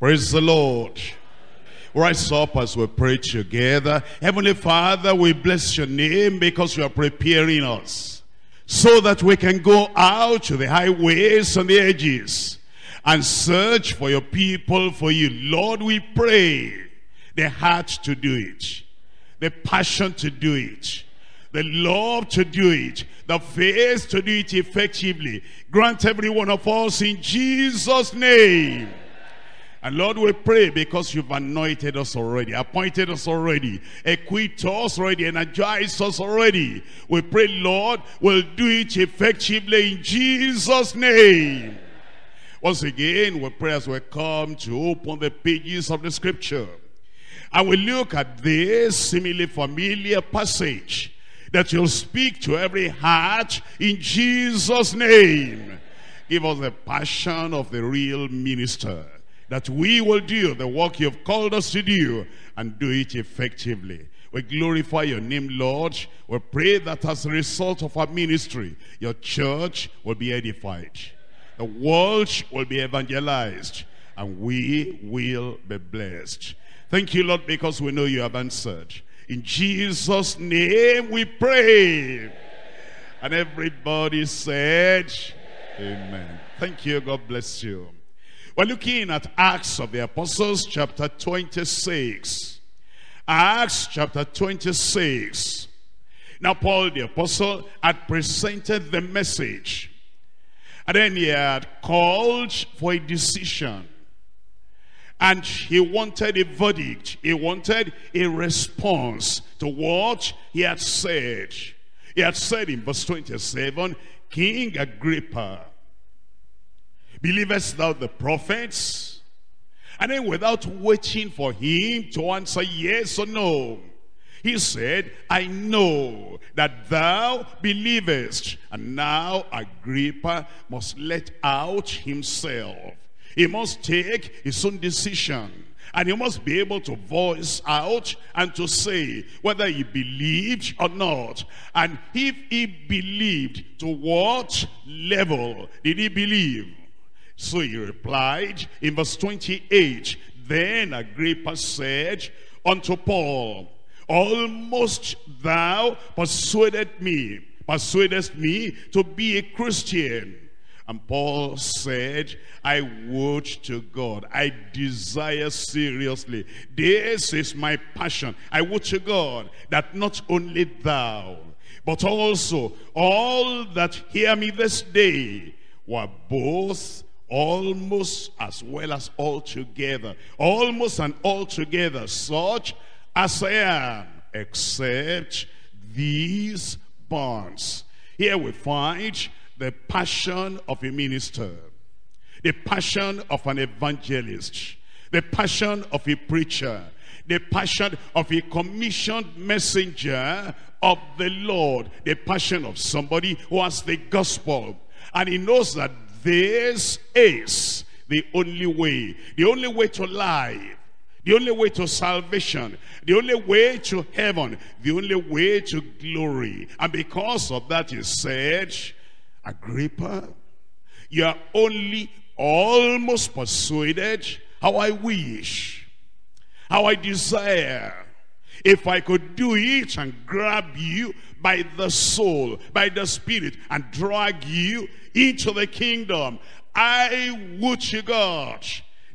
Praise the Lord. Rise up as we pray together. Heavenly Father, we bless your name because you are preparing us so that we can go out to the highways and the edges and search for your people, for you. Lord, we pray the heart to do it, the passion to do it, the love to do it, the faith to do it effectively. Grant every one of us in Jesus' name. And Lord, we pray because you've anointed us already, appointed us already, equipped us already, energized us already. We pray, Lord, we'll do it effectively in Jesus' name. Once again, we pray as we come to open the pages of the scripture. And we look at this seemingly familiar passage that you'll speak to every heart in Jesus' name. Give us the passion of the real minister that we will do the work you've called us to do and do it effectively. We glorify your name, Lord. We pray that as a result of our ministry, your church will be edified. The world will be evangelized and we will be blessed. Thank you, Lord, because we know you have answered. In Jesus' name we pray. And everybody said, Amen. Thank you. God bless you. We're looking at Acts of the Apostles chapter 26. Acts chapter 26. Now Paul the apostle had presented the message. And then he had called for a decision. And he wanted a verdict. He wanted a response to what he had said. He had said in verse 27, King Agrippa, Believest thou the prophets? And then without waiting for him to answer yes or no, he said, I know that thou believest. And now Agrippa must let out himself. He must take his own decision. And he must be able to voice out and to say whether he believed or not. And if he believed, to what level did he believe? So he replied in verse 28, Then Agrippa said unto Paul, Almost thou persuaded me, persuadest me to be a Christian. And Paul said, I would to God, I desire seriously, this is my passion. I would to God that not only thou, but also all that hear me this day were both almost as well as altogether, almost and altogether such as I am, except these bonds. Here we find the passion of a minister, the passion of an evangelist, the passion of a preacher, the passion of a commissioned messenger of the Lord, the passion of somebody who has the gospel. And he knows that this is the only way, the only way to life, the only way to salvation, the only way to heaven, the only way to glory. And because of that he said, Agrippa, you are only almost persuaded how I wish, how I desire. If I could do it and grab you by the soul, by the spirit, and drag you into the kingdom. I would to God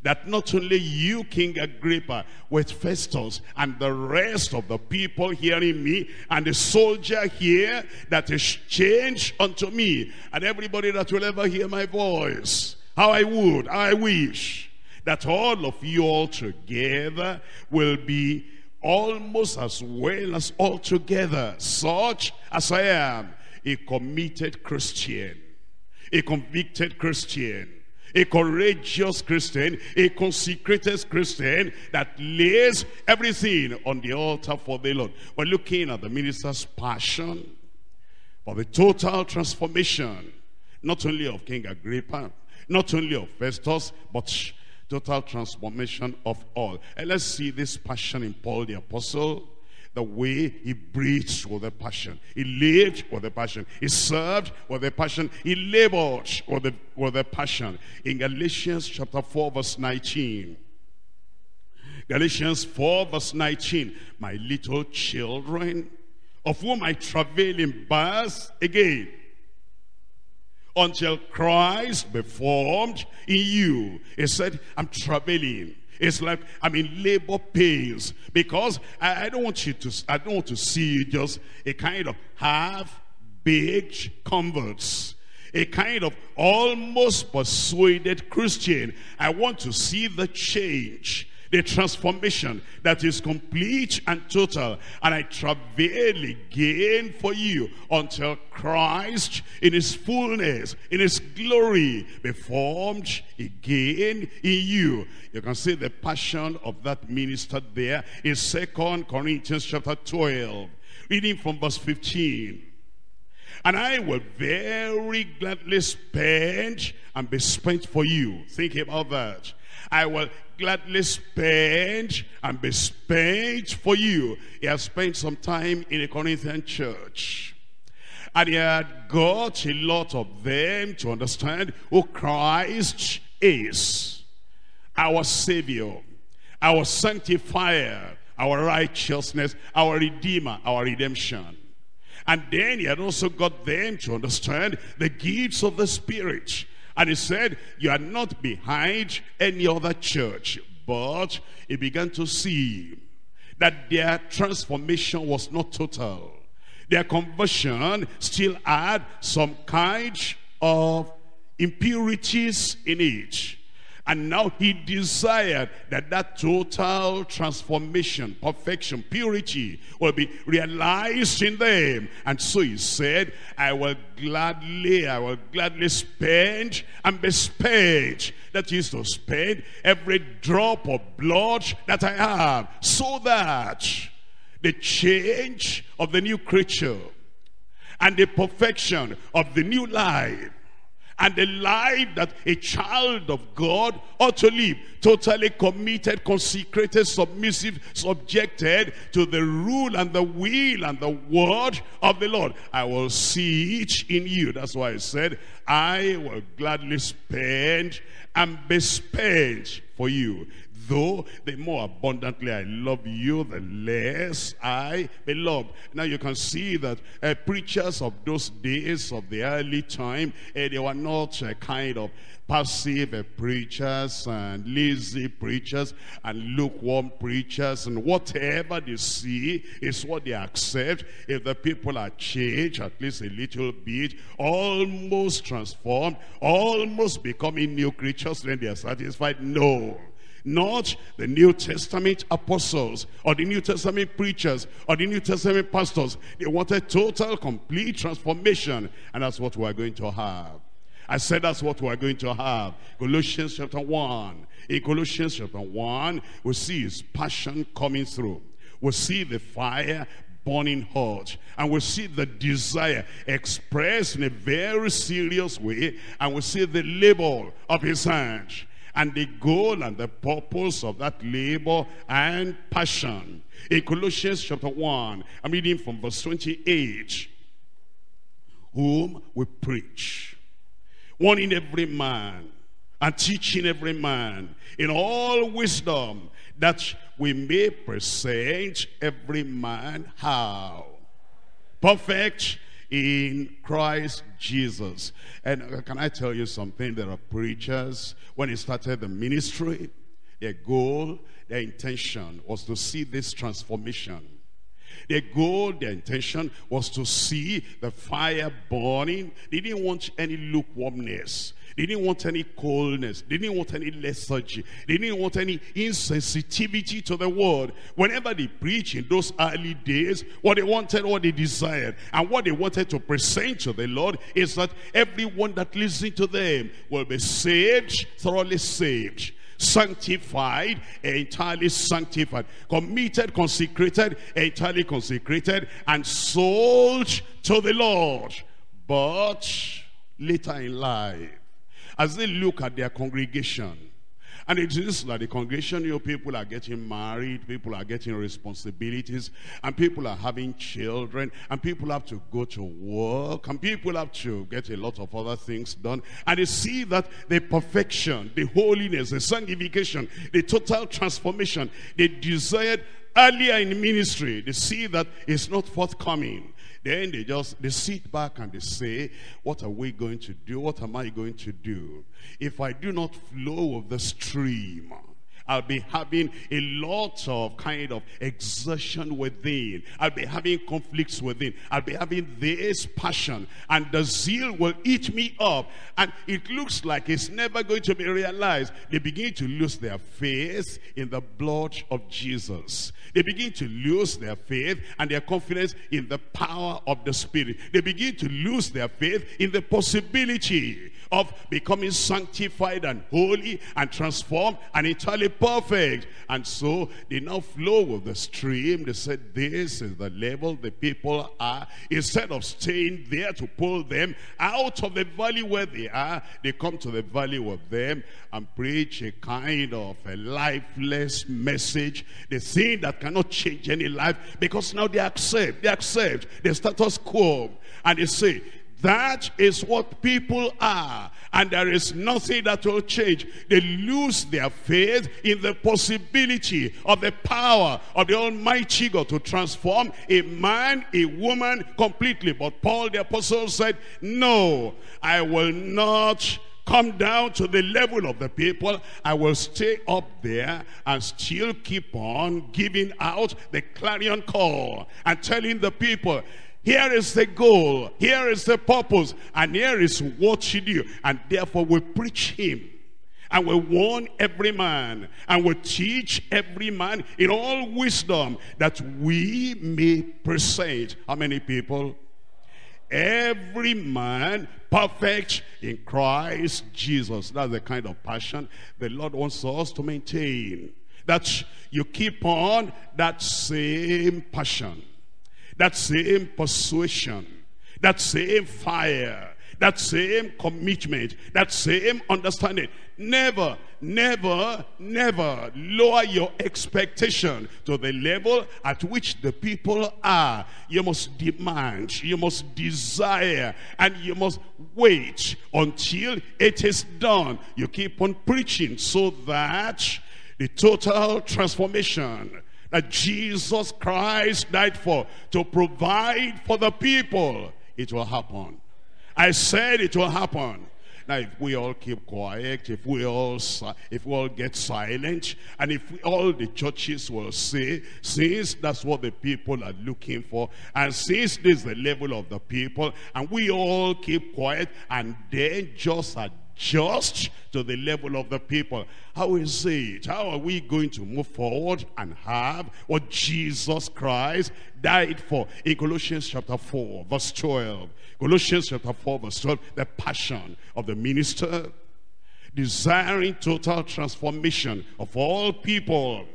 that not only you, King Agrippa, with Festus and the rest of the people hearing me, and the soldier here that is changed unto me, and everybody that will ever hear my voice, how I would, I wish, that all of you all together will be almost as well as altogether, such as I am, a committed Christian a convicted Christian, a courageous Christian, a consecrated Christian that lays everything on the altar for the Lord. We're looking at the minister's passion for the total transformation, not only of King Agrippa, not only of Festus, but total transformation of all. And let's see this passion in Paul the Apostle the way he breathed with a passion. He lived with a passion. He served with a passion. He labored with a, with a passion. In Galatians chapter 4 verse 19. Galatians 4 verse 19. My little children, of whom I travail in birth again, until Christ be formed in you. He said, I'm traveling. It's like I'm in labor pains because I, I, don't want you to I don't want to see just a kind of half-baked converts a kind of almost persuaded Christian. I want to see the change the transformation that is complete and total. And I travail again for you until Christ in his fullness, in his glory, be formed again in you. You can see the passion of that minister there in Second Corinthians chapter 12, reading from verse 15. And I will very gladly spend and be spent for you. Think about that. I will gladly spend and be spent for you. He has spent some time in the Corinthian church. And he had got a lot of them to understand who Christ is. Our Savior, our Sanctifier, our righteousness, our Redeemer, our redemption. And then he had also got them to understand the gifts of the Spirit and he said, you are not behind any other church. But he began to see that their transformation was not total. Their conversion still had some kind of impurities in it. And now he desired that that total transformation, perfection, purity will be realized in them. And so he said, I will gladly, I will gladly spend and be spent. That is to spend every drop of blood that I have so that the change of the new creature and the perfection of the new life and the life that a child of God ought to live. Totally committed, consecrated, submissive, subjected to the rule and the will and the word of the Lord. I will see it in you. That's why I said, I will gladly spend and be spent for you though the more abundantly I love you, the less I belong. Now you can see that uh, preachers of those days of the early time, uh, they were not uh, kind of passive uh, preachers and lazy preachers and lukewarm preachers and whatever they see is what they accept. If the people are changed at least a little bit, almost transformed, almost becoming new creatures, then they are satisfied. No not the New Testament apostles or the New Testament preachers or the New Testament pastors. They wanted total, complete transformation. And that's what we're going to have. I said that's what we're going to have. Colossians chapter 1. In Colossians chapter 1, we see his passion coming through. We see the fire burning hot. And we see the desire expressed in a very serious way. And we see the label of his hand and the goal and the purpose of that labor and passion. In Colossians chapter 1, I'm reading from verse 28. Whom we preach, warning every man and teaching every man in all wisdom that we may present every man how perfect in Christ Jesus. And uh, can I tell you something? There are preachers, when he started the ministry, their goal, their intention was to see this transformation. Their goal, their intention was to see the fire burning. They didn't want any lukewarmness. They didn't want any coldness. They didn't want any lethargy. They didn't want any insensitivity to the word. Whenever they preach in those early days, what they wanted, what they desired, and what they wanted to present to the Lord is that everyone that listens to them will be saved, thoroughly saved sanctified, entirely sanctified, committed, consecrated, entirely consecrated, and sold to the Lord. But later in life, as they look at their congregation, And it is that the congregation, you know, people are getting married, people are getting responsibilities, and people are having children, and people have to go to work, and people have to get a lot of other things done. And they see that the perfection, the holiness, the sanctification, the total transformation they desired earlier in ministry, they see that it's not forthcoming. Then they just, they sit back and they say, what are we going to do? What am I going to do? If I do not flow of the stream, I'll be having a lot of kind of exertion within. I'll be having conflicts within. I'll be having this passion and the zeal will eat me up. And it looks like it's never going to be realized. They begin to lose their faith in the blood of Jesus. They begin to lose their faith and their confidence in the power of the Spirit. They begin to lose their faith in the possibility of becoming sanctified and holy and transformed and entirely perfect. And so they now flow with the stream. They said, this is the level the people are. Instead of staying there to pull them out of the valley where they are, they come to the valley with them and preach a kind of a lifeless message. The thing that cannot change any life because now they accept, they accept the status quo. And they say, that is what people are. And there is nothing that will change. They lose their faith in the possibility of the power of the Almighty God to transform a man, a woman completely. But Paul the Apostle said, no, I will not come down to the level of the people. I will stay up there and still keep on giving out the clarion call and telling the people, here is the goal. Here is the purpose. And here is what you do. And therefore we preach him. And we warn every man. And we teach every man in all wisdom that we may present. How many people? Every man perfect in Christ Jesus. That's the kind of passion the Lord wants us to maintain. That you keep on that same passion that same persuasion, that same fire, that same commitment, that same understanding. Never, never, never lower your expectation to the level at which the people are. You must demand, you must desire, and you must wait until it is done. You keep on preaching so that the total transformation that Jesus Christ died for, to provide for the people, it will happen. I said it will happen. Now, if we all keep quiet, if we all if we all get silent, and if we, all the churches will say, since that's what the people are looking for, and since this is the level of the people, and we all keep quiet, and then just adjust to the level of the people. How is it? How are we going to move forward and have what Jesus Christ died for? In Colossians chapter 4, verse 12. Colossians chapter 4, verse 12. The passion of the minister desiring total transformation of all people.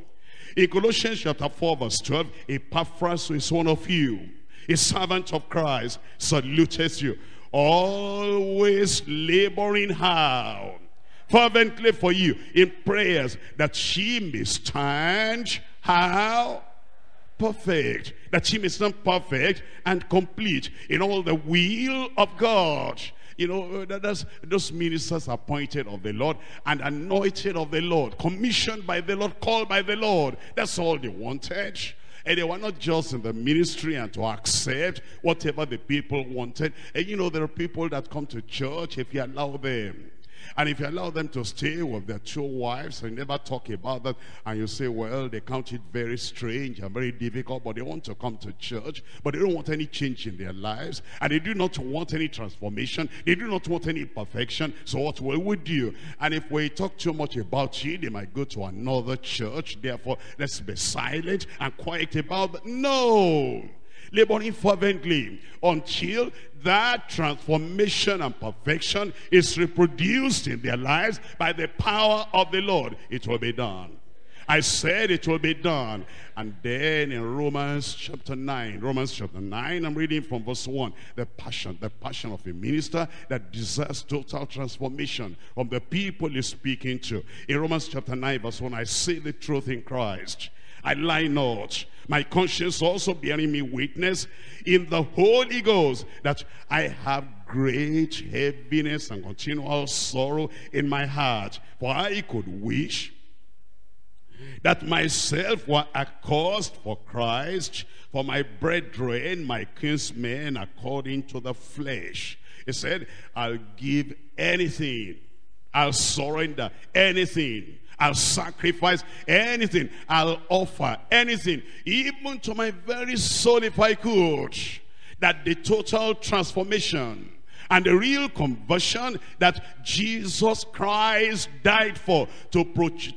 In Colossians chapter 4, verse 12, Epaphras is one of you, a servant of Christ, salutes you, always laboring hard fervently for you in prayers that she may stand how perfect that she may stand perfect and complete in all the will of God. You know uh, that's those ministers appointed of the Lord and anointed of the Lord commissioned by the Lord called by the Lord. That's all they wanted and they were not just in the ministry and to accept whatever the people wanted. And you know, there are people that come to church if you allow them and if you allow them to stay with their two wives and never talk about that, and you say, well, they count it very strange and very difficult, but they want to come to church, but they don't want any change in their lives, and they do not want any transformation, they do not want any perfection, so what will we do? And if we talk too much about you, they might go to another church, therefore, let's be silent and quiet about that. No! Laboring fervently until that transformation and perfection is reproduced in their lives by the power of the Lord. It will be done. I said it will be done. And then in Romans chapter 9, Romans chapter 9, I'm reading from verse 1. The passion, the passion of a minister that desires total transformation from the people he's speaking to. In Romans chapter 9, verse 1, I say the truth in Christ. I lie not. My conscience also bearing me witness in the Holy Ghost that I have great heaviness and continual sorrow in my heart. For I could wish that myself were accursed for Christ, for my brethren, my kinsmen, according to the flesh. He said, I'll give anything. I'll surrender anything. I'll sacrifice anything. I'll offer anything, even to my very soul if I could. That the total transformation and the real conversion that Jesus Christ died for to,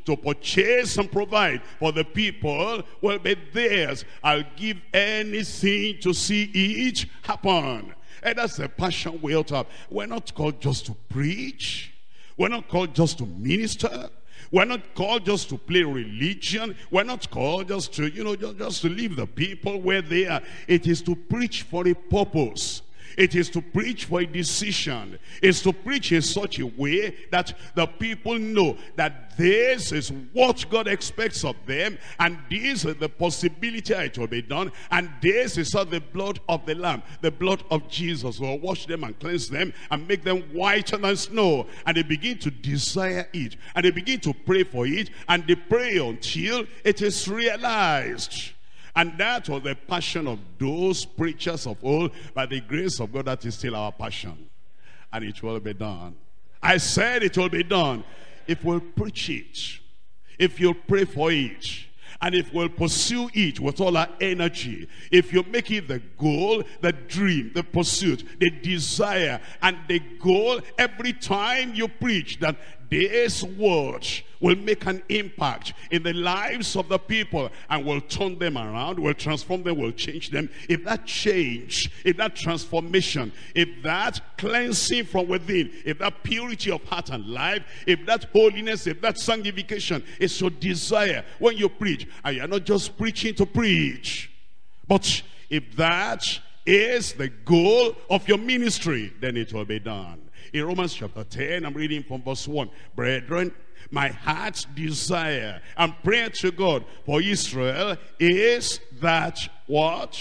to purchase and provide for the people will be theirs. I'll give anything to see each happen. And that's the passion we ought to have. We're not called just to preach. We're not called just to minister. We're not called just to play religion. We're not called just to, you know, just, just to leave the people where they are. It is to preach for a purpose. It is to preach for a decision. It's to preach in such a way that the people know that this is what God expects of them and this is the possibility it will be done and this is how the blood of the Lamb, the blood of Jesus will wash them and cleanse them and make them whiter than snow and they begin to desire it and they begin to pray for it and they pray until it is realized. And that was the passion of those preachers of old. By the grace of God, that is still our passion. And it will be done. I said it will be done. If we'll preach it, if you'll pray for it, and if we'll pursue it with all our energy, if you make it the goal, the dream, the pursuit, the desire, and the goal every time you preach that this word will make an impact in the lives of the people and will turn them around, will transform them, will change them. If that change, if that transformation, if that cleansing from within, if that purity of heart and life, if that holiness, if that sanctification is your desire when you preach, and you're not just preaching to preach, but if that is the goal of your ministry, then it will be done. In Romans chapter 10, I'm reading from verse 1. Brethren, my heart's desire and prayer to God for Israel is that what?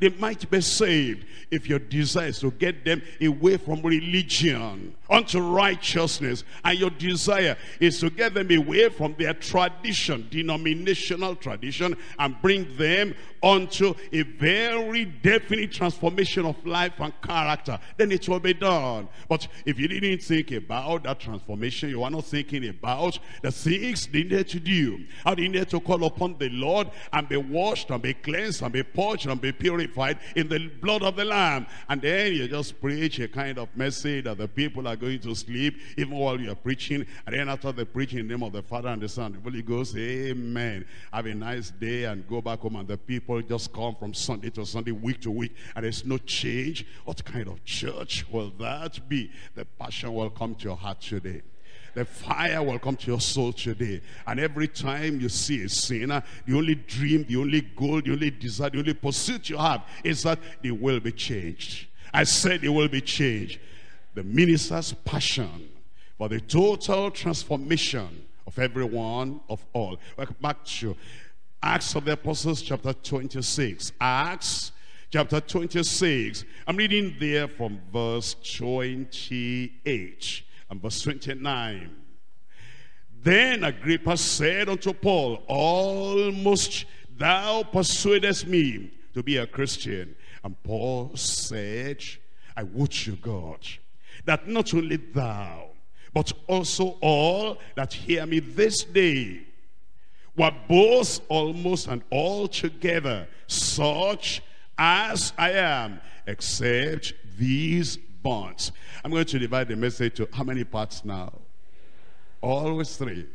They might be saved if your desire is to get them away from religion unto righteousness and your desire is to get them away from their tradition denominational tradition and bring them unto a very definite transformation of life and character. Then it will be done. But if you didn't think about that transformation you are not thinking about the things they need to do. How they need to call upon the Lord and be washed and be cleansed and be purged and be purified in the blood of the Lamb. And then you just preach a kind of message that the people are going to sleep even while you're preaching. And then after the preaching, in the name of the Father and the Son, the Holy Ghost, amen. Have a nice day and go back home. And the people just come from Sunday to Sunday, week to week. And there's no change. What kind of church will that be? The passion will come to your heart today. The fire will come to your soul today. And every time you see a sinner, the only dream, the only goal, the only desire, the only pursuit you have is that they will be changed. I said they will be changed. The minister's passion for the total transformation of everyone, of all. Back to Acts of the Apostles chapter 26. Acts chapter 26. I'm reading there from verse 28 and verse 29. Then Agrippa said unto Paul, Almost thou persuadest me to be a Christian. And Paul said, I would you, God, that not only thou, but also all that hear me this day were both almost and altogether such as I am, except these bonds. I'm going to divide the message to how many parts now? Always three.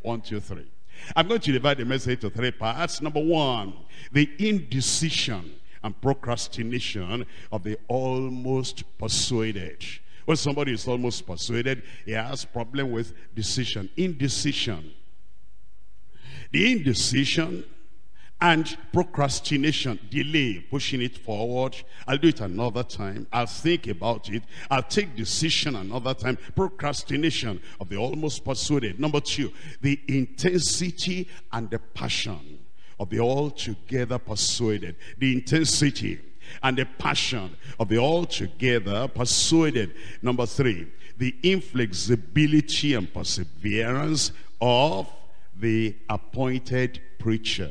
One, two, three. I'm going to divide the message to three parts. Number one, the indecision and procrastination of the almost persuaded. When somebody is almost persuaded, he has problem with decision, indecision. The indecision and procrastination, delay, pushing it forward. I'll do it another time. I'll think about it. I'll take decision another time. Procrastination of the almost persuaded. Number two, the intensity and the passion of the altogether persuaded. The intensity and the passion of the altogether persuaded. Number three, the inflexibility and perseverance of the appointed preacher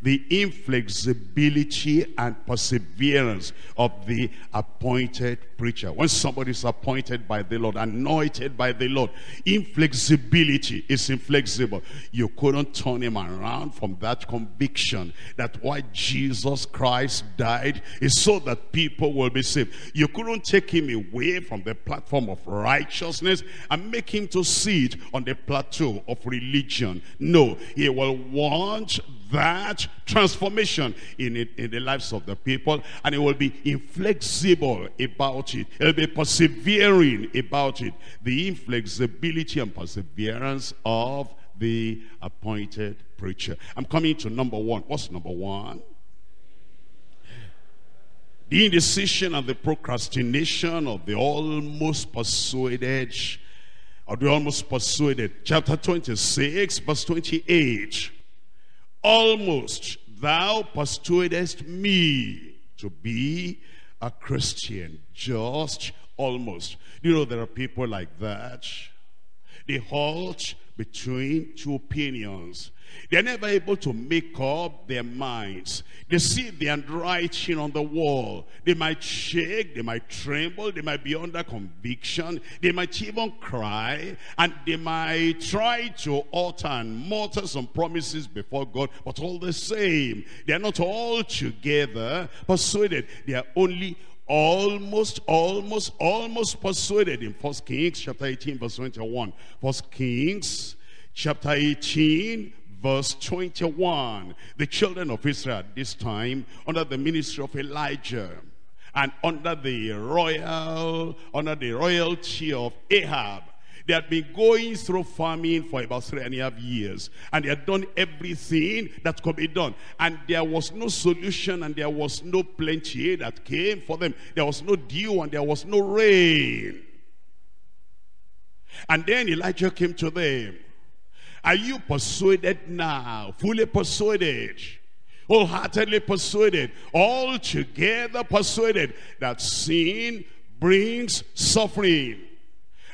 the inflexibility and perseverance of the appointed preacher. When somebody is appointed by the Lord, anointed by the Lord, inflexibility is inflexible. You couldn't turn him around from that conviction that why Jesus Christ died is so that people will be saved. You couldn't take him away from the platform of righteousness and make him to sit on the plateau of religion. No, he will want that transformation in, in the lives of the people and it will be inflexible about it. It will be persevering about it. The inflexibility and perseverance of the appointed preacher. I'm coming to number one. What's number one? The indecision and the procrastination of the almost persuaded, or the almost persuaded. Chapter 26, verse 28 almost thou persuadest me to be a Christian. Just almost. You know, there are people like that. They halt between two opinions. They're never able to make up their minds. They see the handwriting on the wall. They might shake, they might tremble, they might be under conviction, they might even cry, and they might try to utter and mutter some promises before God, but all the same, they are not all together persuaded. They are only almost, almost, almost persuaded in First Kings chapter 18, verse 21. First Kings chapter 18, verse 21. The children of Israel this time, under the ministry of Elijah, and under the royal, under the royalty of Ahab, they had been going through famine for about three and a half years. And they had done everything that could be done. And there was no solution and there was no plenty that came for them. There was no dew and there was no rain. And then Elijah came to them are you persuaded now? Fully persuaded? Wholeheartedly persuaded? Altogether persuaded that sin brings suffering?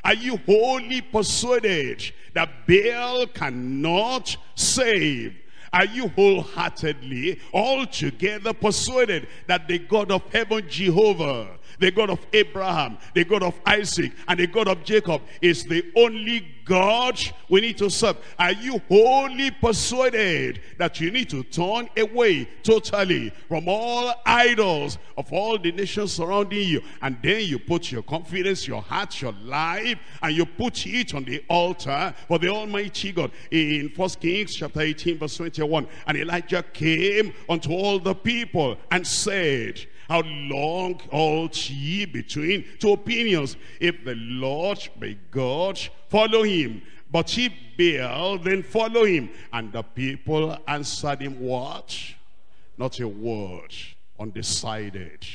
Are you wholly persuaded that Baal cannot save? Are you wholeheartedly, altogether persuaded that the God of heaven, Jehovah, the God of Abraham, the God of Isaac, and the God of Jacob is the only God we need to serve. Are you wholly persuaded that you need to turn away totally from all idols of all the nations surrounding you? And then you put your confidence, your heart, your life, and you put it on the altar for the Almighty God. In First Kings chapter 18 verse 21, and Elijah came unto all the people and said, how long halt ye between two opinions? If the Lord be God, follow him. But if Baal, then follow him. And the people answered him, what? Not a word. Undecided.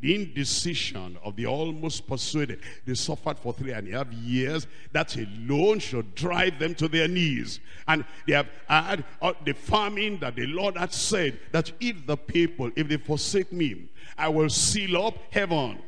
The indecision of the almost persuaded. They suffered for three and a half years. That alone should drive them to their knees. And they have had uh, the famine that the Lord had said that if the people, if they forsake me, I will seal up heaven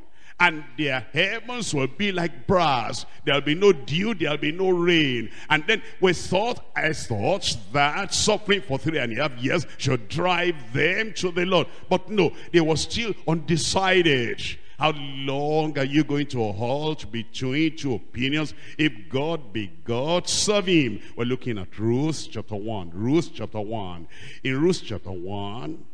and their heavens will be like brass. There'll be no dew, there'll be no rain. And then we thought, I thought that suffering for three and a half years should drive them to the Lord. But no, they were still undecided. How long are you going to halt between two opinions? If God be God, serve him. We're looking at Ruth chapter 1. Ruth chapter 1. In Ruth chapter 1,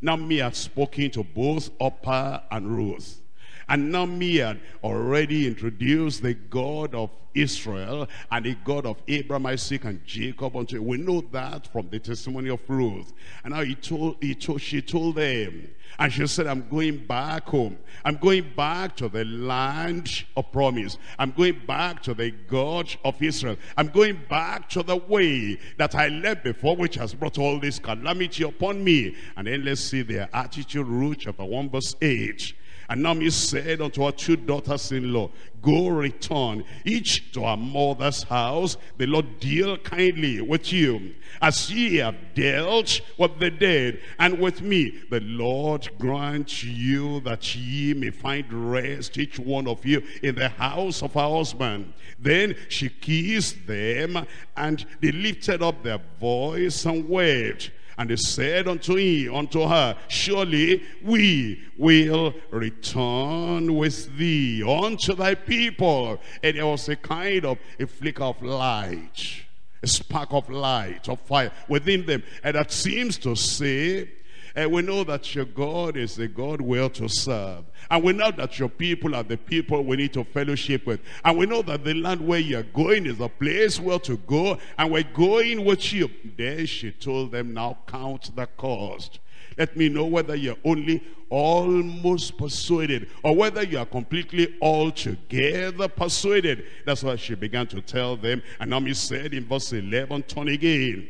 Naomi had spoken to both Orpah and Ruth. And Naomi had already introduced the God of Israel and the God of Abraham, Isaac, and Jacob unto We know that from the testimony of Ruth. And now he told, he told, she told them, and she said, I'm going back home. I'm going back to the land of promise. I'm going back to the God of Israel. I'm going back to the way that I left before, which has brought all this calamity upon me. And then let's see their attitude, Ruth chapter 1 verse 8. And Naomi said unto her two daughters-in-law, Go return, each to her mother's house. The Lord deal kindly with you, as ye have dealt with the dead, and with me. The Lord grant you that ye may find rest, each one of you, in the house of her husband. Then she kissed them, and they lifted up their voice and wept. And they said unto him, unto her, Surely we will return with thee unto thy people. And there was a kind of a flicker of light, a spark of light, of fire within them. And that seems to say, and we know that your God is the God well to serve. And we know that your people are the people we need to fellowship with. And we know that the land where you're going is a place where to go. And we're going with you. Then she told them, now count the cost. Let me know whether you're only almost persuaded or whether you are completely altogether persuaded. That's why she began to tell them. And Naomi said in verse 11, turn again.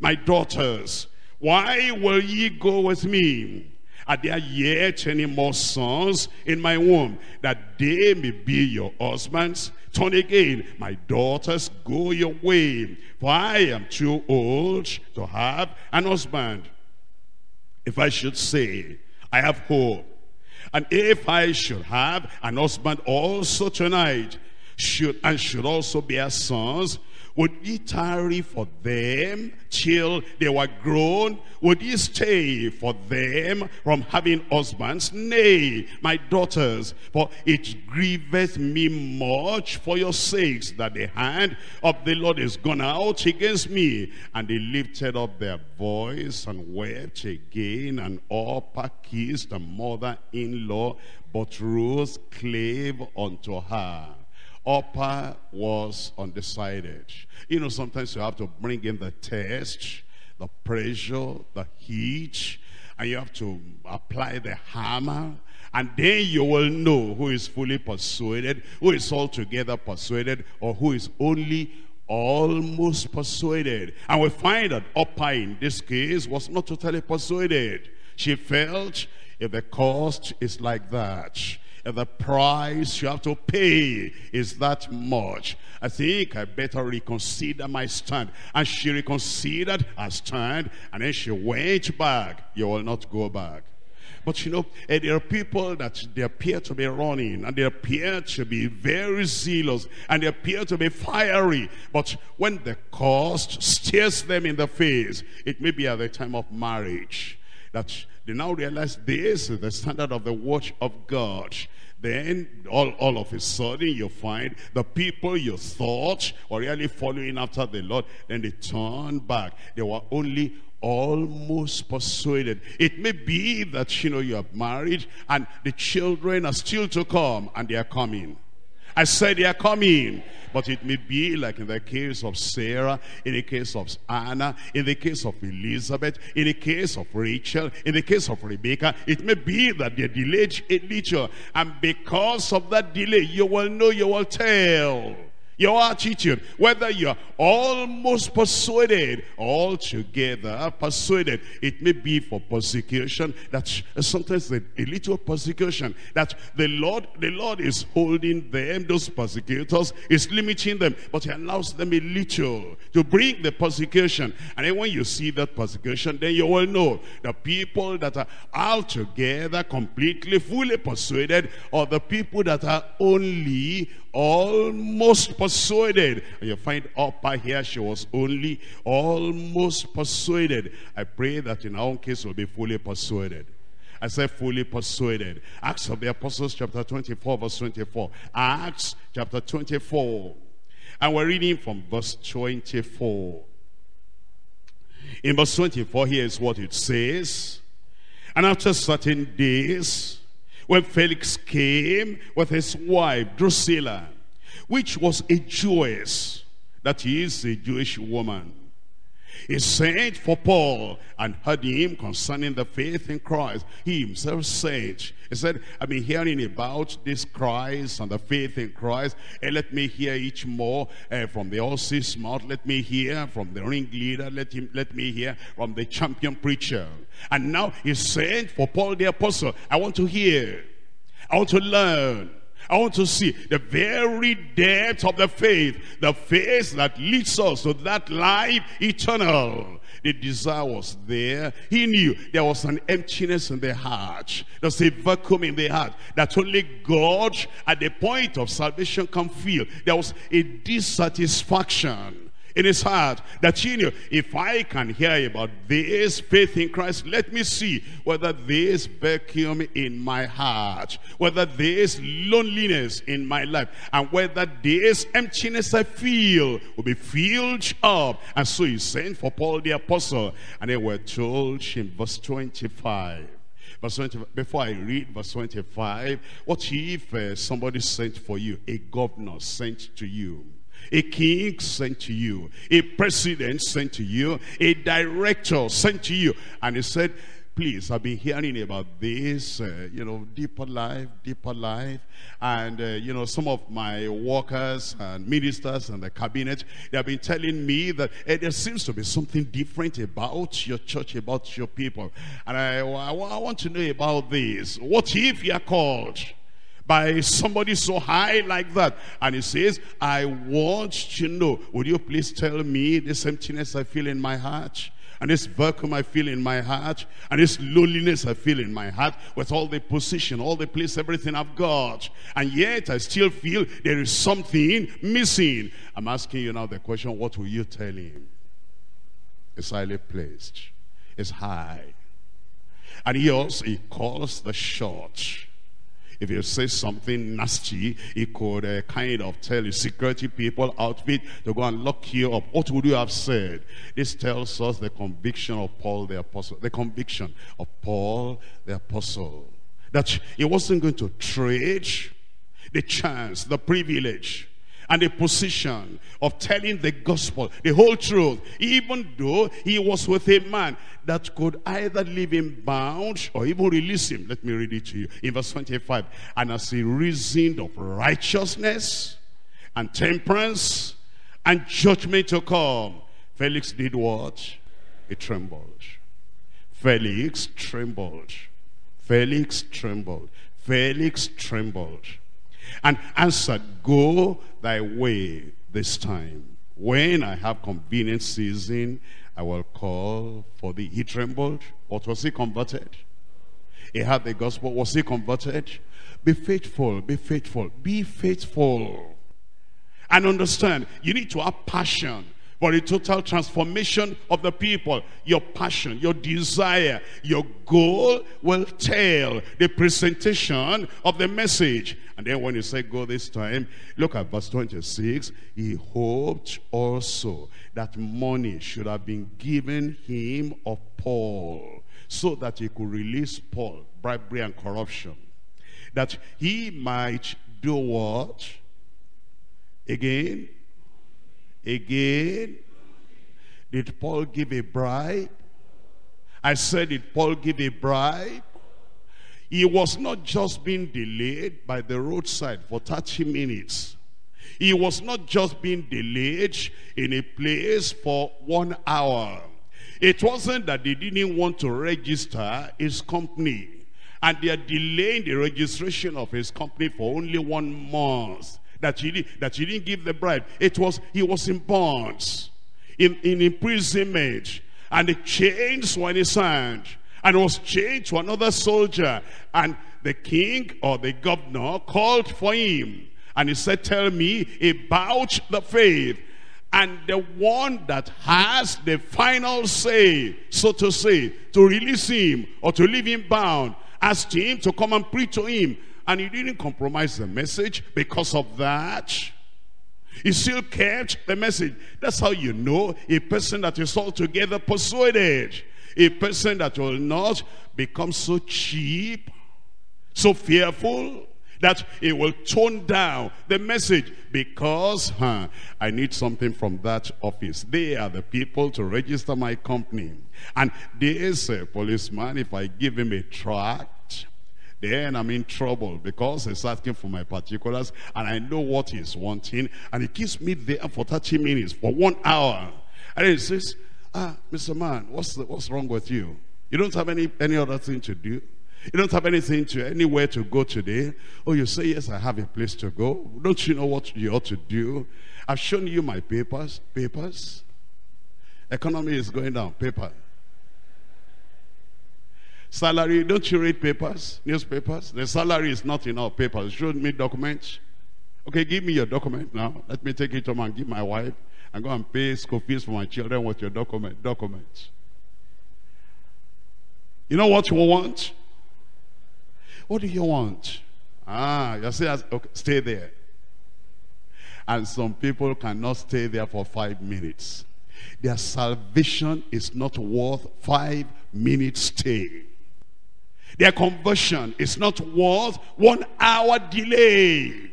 My daughters, why will ye go with me? Are there yet any more sons in my womb, that they may be your husbands? Turn again, my daughters, go your way, for I am too old to have an husband. If I should say, I have hope, and if I should have an husband also tonight, should and should also bear sons, would ye tarry for them till they were grown? Would ye stay for them from having husbands? Nay, my daughters, for it grieveth me much for your sakes that the hand of the Lord is gone out against me. And they lifted up their voice and wept again, and Orpah kissed the mother-in-law, but Ruth clave unto her. Orpah was undecided. You know, sometimes you have to bring in the test, the pressure, the heat, and you have to apply the hammer, and then you will know who is fully persuaded, who is altogether persuaded, or who is only almost persuaded. And we find that Orpah in this case was not totally persuaded. She felt if the cost is like that, the price you have to pay is that much. I think I better reconsider my stand. And she reconsidered her stand, and then she went back. You will not go back. But you know, eh, there are people that they appear to be running and they appear to be very zealous and they appear to be fiery. But when the cost stares them in the face, it may be at the time of marriage that they now realize this is the standard of the watch of God. Then all, all of a sudden you find the people you thought were really following after the Lord, then they turn back. They were only almost persuaded. It may be that, you know, you have married and the children are still to come and they are coming. I said they are coming. But it may be like in the case of Sarah, in the case of Anna, in the case of Elizabeth, in the case of Rachel, in the case of Rebecca, it may be that they delayed a little. And because of that delay, you will know, you will tell. Your attitude, whether you're almost persuaded, altogether persuaded, it may be for persecution, that uh, sometimes a, a little persecution, that the Lord, the Lord is holding them, those persecutors, is limiting them, but he allows them a little to bring the persecution. And then when you see that persecution, then you will know the people that are altogether, completely, fully persuaded, or the people that are only almost persuaded. And you find Orpah here, she was only almost persuaded. I pray that in our own case we'll be fully persuaded. I said fully persuaded. Acts of the Apostles chapter 24 verse 24. Acts chapter 24. And we're reading from verse 24. In verse 24 here is what it says. And after certain days, when Felix came with his wife Drusilla, which was a Jewess, that is a Jewish woman. He sent for Paul and heard him concerning the faith in Christ. He himself said, he said, I've been hearing about this Christ and the faith in Christ. And let me hear each more uh, from the horse's mouth. Let me hear from the ringleader. Let him, let me hear from the champion preacher. And now he sent for Paul the apostle. I want to hear. I want to learn. I want to see the very depth of the faith, the faith that leads us to that life eternal. The desire was there. He knew there was an emptiness in the heart. There's a vacuum in the heart that only God at the point of salvation can feel. There was a dissatisfaction in his heart that you know, if I can hear about this faith in Christ, let me see whether this vacuum in my heart, whether this loneliness in my life, and whether this emptiness I feel will be filled up. And so he sent for Paul the apostle, and they were told in verse 25. Verse 20, before I read verse 25, what if uh, somebody sent for you, a governor sent to you, a king sent to you. A president sent to you. A director sent to you. And he said, please, I've been hearing about this, uh, you know, deeper life, deeper life. And, uh, you know, some of my workers and ministers and the cabinet, they have been telling me that uh, there seems to be something different about your church, about your people. And I, I, I want to know about this. What if you are called? By somebody so high like that. And he says, I want to know, would you please tell me this emptiness I feel in my heart? and this vacuum I feel in my heart, and this loneliness I feel in my heart, with all the position, all the place, everything I've got. And yet I still feel there is something missing. I'm asking you now the question, what will you tell him? It's highly placed. It's high. And he also, he calls the short. If you say something nasty, he could uh, kind of tell his security people outfit to go and lock you up. What would you have said? This tells us the conviction of Paul the apostle. The conviction of Paul the apostle. That he wasn't going to trade the chance, the privilege and the position of telling the gospel, the whole truth, even though he was with a man that could either leave him bound or even release him. Let me read it to you in verse 25. And as he reasoned of righteousness and temperance and judgment to come, Felix did what? He trembled. Felix trembled. Felix trembled. Felix trembled and answered, Go thy way this time. When I have convenient season, I will call for thee. He trembled, but was he converted? He had the gospel. Was he converted? Be faithful, be faithful, be faithful. And understand, you need to have passion for the total transformation of the people. Your passion, your desire, your goal will tell the presentation of the message. And then when you say go this time, look at verse 26. He hoped also that money should have been given him of Paul so that he could release Paul, bribery and corruption. That he might do what? Again? Again? Did Paul give a bribe? I said, did Paul give a bribe? He was not just being delayed by the roadside for 30 minutes. He was not just being delayed in a place for one hour. It wasn't that they didn't want to register his company. And they are delaying the registration of his company for only one month. That he, did, that he didn't give the bribe. It was, he was in bonds, in, in imprisonment. And the chains were in his hand and was changed to another soldier. And the king or the governor called for him. And he said, tell me about the faith. And the one that has the final say, so to say, to release him or to leave him bound, asked him to come and preach to him. And he didn't compromise the message because of that. He still kept the message. That's how you know a person that is altogether persuaded. A person that will not become so cheap, so fearful that it will tone down the message because huh, I need something from that office. They are the people to register my company. And this uh, policeman, if I give him a tract, then I'm in trouble because he's asking for my particulars and I know what he's wanting and he keeps me there for 30 minutes, for one hour. And he says, ah, Mr. Man, what's, the, what's wrong with you? You don't have any, any other thing to do? You don't have anything to, anywhere to go today? Oh, you say, yes, I have a place to go. Don't you know what you ought to do? I've shown you my papers. Papers? Economy is going down. Paper. Salary, don't you read papers, newspapers? The salary is not in our papers. Show me documents. Okay, give me your document now. Let me take it home and give my wife and go and pay school fees for my children with your document. Documents. You know what you want? What do you want? Ah, you say, okay, stay there. And some people cannot stay there for five minutes. Their salvation is not worth five minutes stay. Their conversion is not worth one hour delay.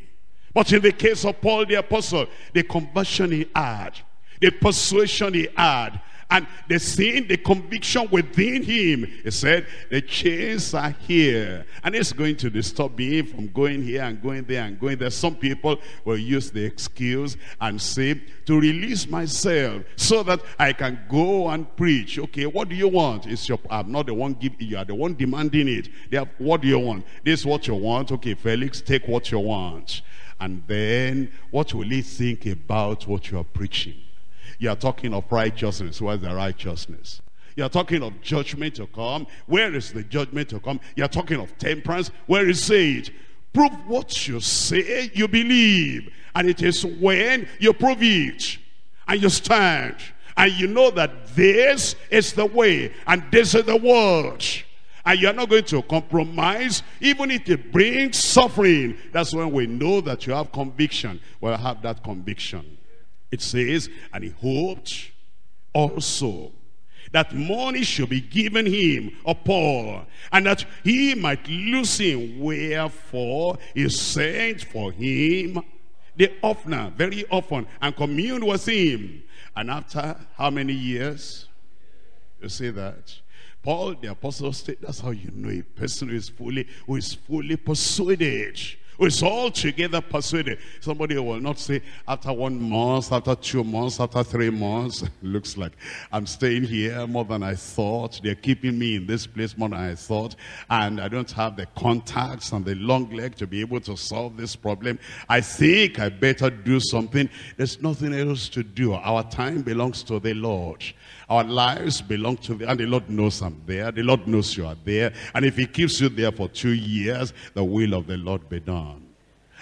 But in the case of Paul the apostle, the conversion he had, the persuasion he had, and the sin, the conviction within him. He said, the chains are here. And it's going to disturb me from going here and going there and going there. Some people will use the excuse and say, to release myself so that I can go and preach. Okay, what do you want? It's your, I'm not the one giving, you are the one demanding it. They Have, what do you want? This is what you want. Okay, Felix, take what you want. And then what will he think about what you are preaching? You are talking of righteousness. Where's the righteousness? You are talking of judgment to come. Where is the judgment to come? You are talking of temperance. Where is it? Prove what you say you believe. And it is when you prove it and you stand and you know that this is the way and this is the word and you're not going to compromise even if it brings suffering that's when we know that you have conviction We'll have that conviction it says, and he hoped also that money should be given him of Paul, and that he might lose him. Wherefore he sent for him the oftener, very often, and communed with him. And after how many years? You see that? Paul the apostle said, that's how you know a person who is fully, who is fully persuaded it's all together persuaded. Somebody will not say, after one month, after two months, after three months, looks like I'm staying here more than I thought. They're keeping me in this place more than I thought. And I don't have the contacts and the long leg to be able to solve this problem. I think I better do something. There's nothing else to do. Our time belongs to the Lord. Our lives belong to the, and the Lord knows I'm there. The Lord knows you are there. And if he keeps you there for two years, the will of the Lord be done.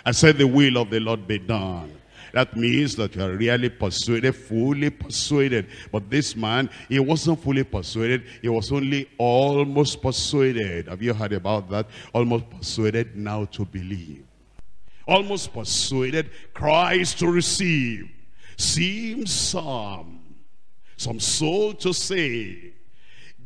I said the will of the Lord be done. That means that you are really persuaded, fully persuaded. But this man, he wasn't fully persuaded. He was only almost persuaded. Have you heard about that? Almost persuaded now to believe. Almost persuaded Christ to receive. Seems some some soul to say,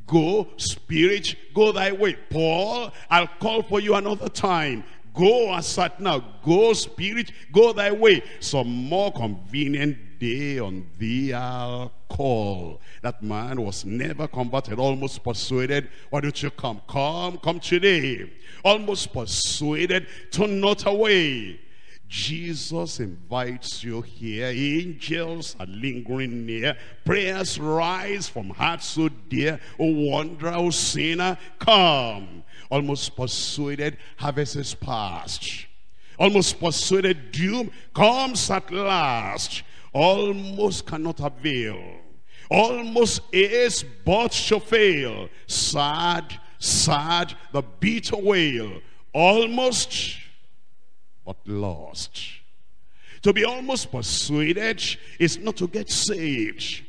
Go, spirit, go thy way. Paul, I'll call for you another time. Go, assert now. Go, spirit, go thy way. Some more convenient day on thee I'll call. That man was never converted, almost persuaded. Why don't you come? Come, come today. Almost persuaded, turn not away. Jesus invites you here. Angels are lingering near. Prayers rise from hearts so dear. Oh, wanderer, oh, sinner, come. Almost persuaded, harvest is past. Almost persuaded, doom comes at last. Almost cannot avail. Almost is, but shall fail. Sad, sad, the bitter wail. Almost but lost. To be almost persuaded is not to get saved.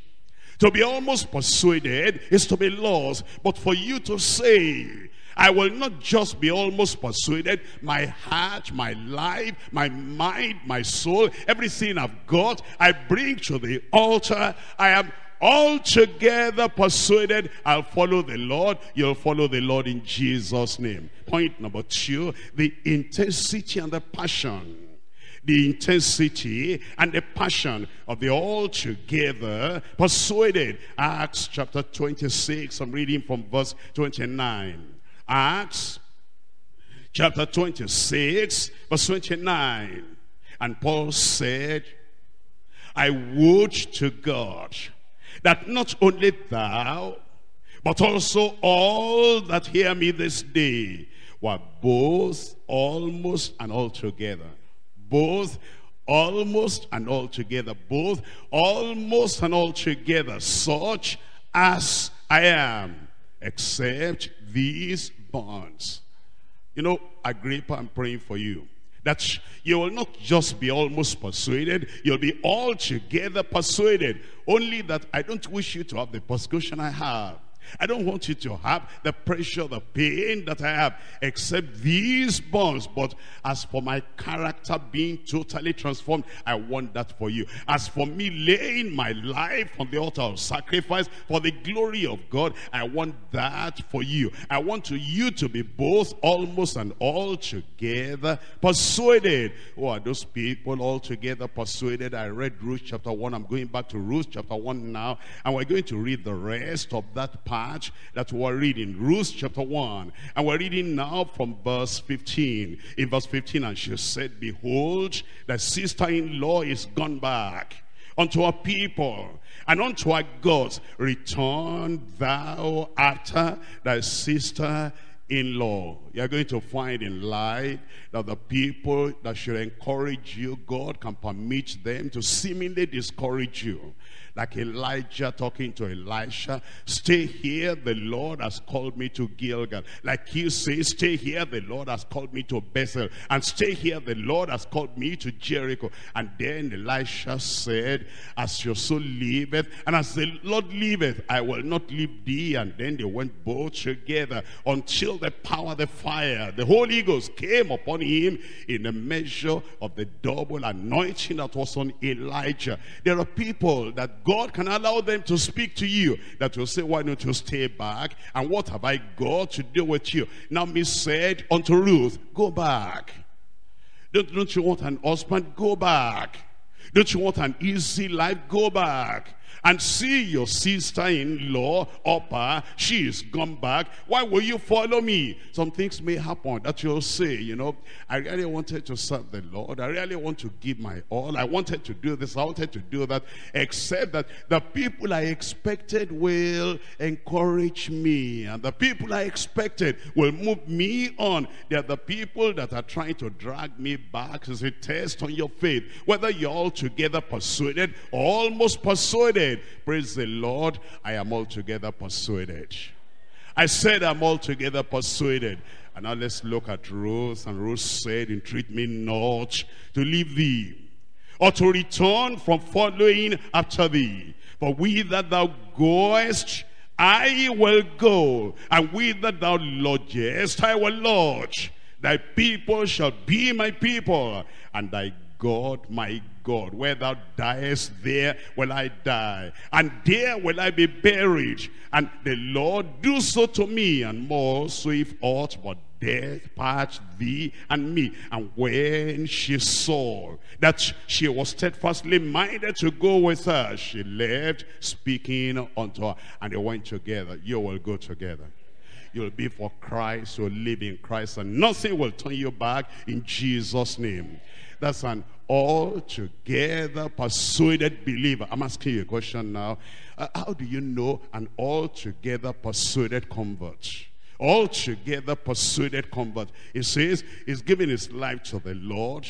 To be almost persuaded is to be lost. But for you to say, I will not just be almost persuaded. My heart, my life, my mind, my soul, everything I've got, I bring to the altar. I am altogether persuaded I'll follow the Lord, you'll follow the Lord in Jesus' name. Point number two, the intensity and the passion the intensity and the passion of the altogether persuaded. Acts chapter 26, I'm reading from verse 29. Acts chapter 26, verse 29. And Paul said, I would to God that not only thou, but also all that hear me this day were both almost and altogether. Both almost and altogether. Both almost and altogether. Such as I am. Except these bonds. You know, Agrippa, I'm praying for you that you will not just be almost persuaded, you'll be altogether persuaded. Only that I don't wish you to have the persecution I have. I don't want you to have the pressure, the pain that I have, except these bonds. But as for my character being totally transformed, I want that for you. As for me laying my life on the altar of sacrifice for the glory of God, I want that for you. I want you to be both almost and all together persuaded. Who are those people all together persuaded? I read Ruth chapter 1. I'm going back to Ruth chapter 1 now. And we're going to read the rest of that part part that we're reading, Ruth chapter 1. And we're reading now from verse 15. In verse 15, and she said, Behold, thy sister-in-law is gone back unto our people and unto our gods. Return thou after thy sister in law. You're going to find in life that the people that should encourage you, God can permit them to seemingly discourage you like Elijah talking to Elisha, stay here, the Lord has called me to Gilgal. Like he says, stay here, the Lord has called me to Bethel. And stay here, the Lord has called me to Jericho. And then Elisha said, as your soul liveth, and as the Lord liveth, I will not leave thee. And then they went both together until the power, the fire, the Holy Ghost came upon him in the measure of the double anointing that was on Elijah. There are people that God can allow them to speak to you that will say, why don't you stay back? And what have I got to do with you? Naomi said unto Ruth, go back. Don't, don't you want an husband? Go back. Don't you want an easy life? Go back and see your sister-in-law, Orpah, she is gone back. Why will you follow me? Some things may happen that you'll say, you know, I really wanted to serve the Lord. I really want to give my all. I wanted to do this. I wanted to do that. Except that the people I expected will encourage me. And the people I expected will move me on. They are the people that are trying to drag me back as a test on your faith. Whether you're altogether persuaded or almost persuaded Praise the Lord, I am altogether persuaded. I said I'm altogether persuaded. And now let's look at Ruth. And Ruth said, entreat me not to leave thee, or to return from following after thee. For whither thou goest, I will go, and whither thou lodgest, I will lodge. Thy people shall be my people, and thy God my God. Where thou diest, there will I die. And there will I be buried. And the Lord do so to me, and more so if aught but death part thee and me. And when she saw that she was steadfastly minded to go with her, she left speaking unto her. And they went together. You will go together. You'll be for Christ, you'll live in Christ, and nothing will turn you back in Jesus' name. That's an altogether persuaded believer. I'm asking you a question now. Uh, how do you know an altogether persuaded convert? Altogether persuaded convert. He says he's giving his life to the Lord.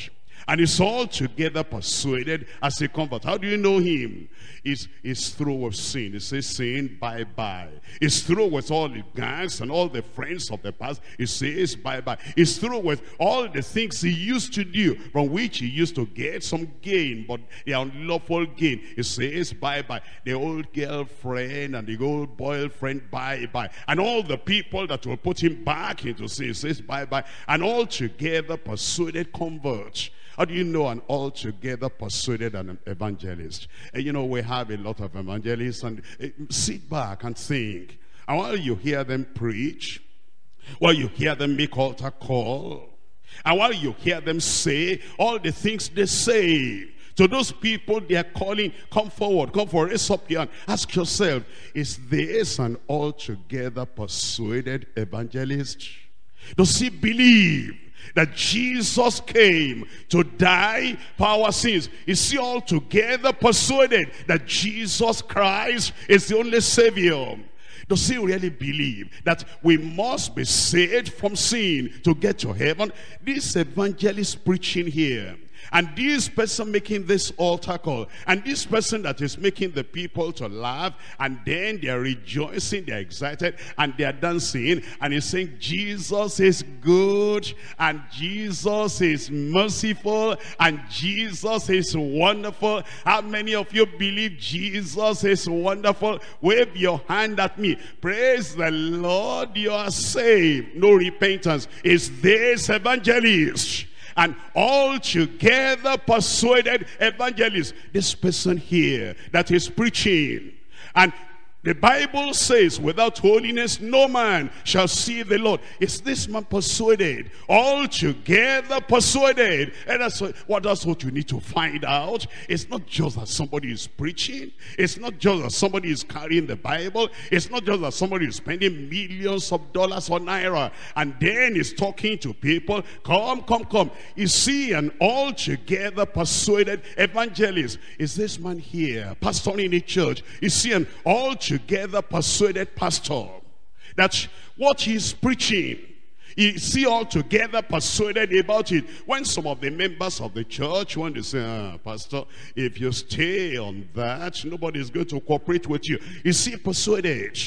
And he's all together persuaded as a convert. How do you know him? He's through with sin. He says sin, bye-bye. He's through with all the gangs and all the friends of the past. He says bye-bye. He's through with all the things he used to do from which he used to get some gain, but the unlawful gain. He says bye-bye. The old girlfriend and the old boyfriend, bye-bye. And all the people that will put him back into sin, he says bye-bye. And all together persuaded converts How do you know an altogether persuaded an evangelist? And you know, we have a lot of evangelists and uh, sit back and think. And while you hear them preach, while you hear them make altar call, and while you hear them say all the things they say, to those people they are calling, come forward, come forward, raise up. Ask yourself, is this an altogether persuaded evangelist? Does he believe that Jesus came to die for our sins? Is he altogether persuaded that Jesus Christ is the only Savior? Does he really believe that we must be saved from sin to get to heaven? This evangelist preaching here and this person making this altar call, and this person that is making the people to laugh, and then they're rejoicing, they're excited, and they're dancing, and he's saying, Jesus is good, and Jesus is merciful, and Jesus is wonderful. How many of you believe Jesus is wonderful? Wave your hand at me. Praise the Lord, you are saved. No repentance. Is this evangelist? And altogether persuaded evangelist. This person here that is preaching and the Bible says, without holiness, no man shall see the Lord. Is this man persuaded? Altogether persuaded. And that's what, that's what you need to find out. It's not just that somebody is preaching. It's not just that somebody is carrying the Bible. It's not just that somebody is spending millions of dollars on Naira. And then is talking to people. Come, come, come. You see an altogether persuaded evangelist. Is this man here, pastoring a church? You see an altogether together persuaded pastor that what he's preaching you see all together persuaded about it. When some of the members of the church want to say ah, pastor if you stay on that nobody is going to cooperate with you. Is he persuaded.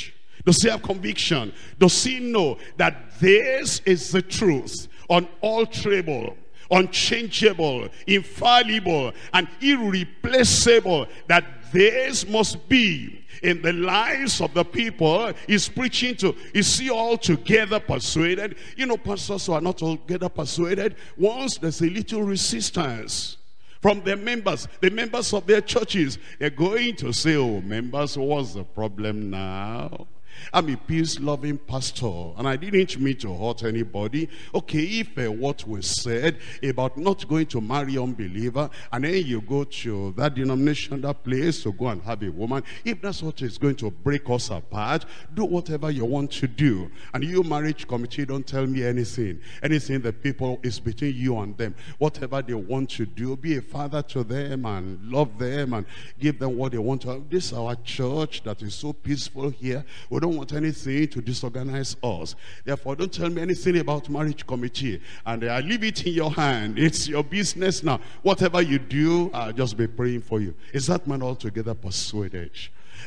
Does he have conviction? Does he know that this is the truth? Unalterable unchangeable infallible and irreplaceable that this must be in the lives of the people he's preaching to. Is he all together persuaded? You know, pastors who are not altogether persuaded, once there's a little resistance from their members, the members of their churches, they're going to say, oh, members, what's the problem now? I'm a peace-loving pastor, and I didn't mean to hurt anybody. Okay, if uh, what was said about not going to marry unbeliever, and then you go to that denomination, that place, to go and have a woman, if that's what is going to break us apart, do whatever you want to do. And you, marriage committee, don't tell me anything. Anything that people is between you and them. Whatever they want to do, be a father to them and love them and give them what they want to have. This is our church that is so peaceful here. We don't don't want anything to disorganize us. Therefore, don't tell me anything about marriage committee. And I leave it in your hand. It's your business now. Whatever you do, I'll just be praying for you. Is that man altogether persuaded?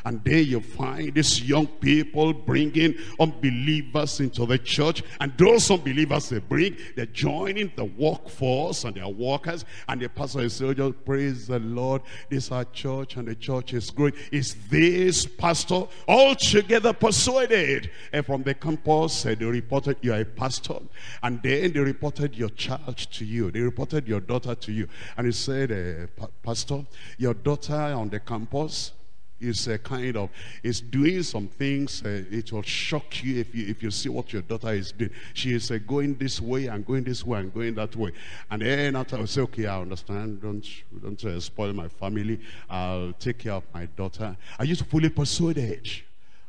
And there you find these young people bringing unbelievers into the church. And those unbelievers they bring, they're joining the workforce and they're workers. And the pastor is saying, just praise the Lord. This is our church and the church is growing. Is this pastor altogether persuaded? And from the campus, they reported you are a pastor. And then they reported your child to you. They reported your daughter to you. And he said, uh, Pastor, your daughter on the campus, is a kind of is doing some things uh, it will shock you if you if you see what your daughter is doing. She is uh, going this way and going this way and going that way. And then after i say okay i understand. Don't don't uh, spoil my family. I'll take care of my daughter. Are you fully persuaded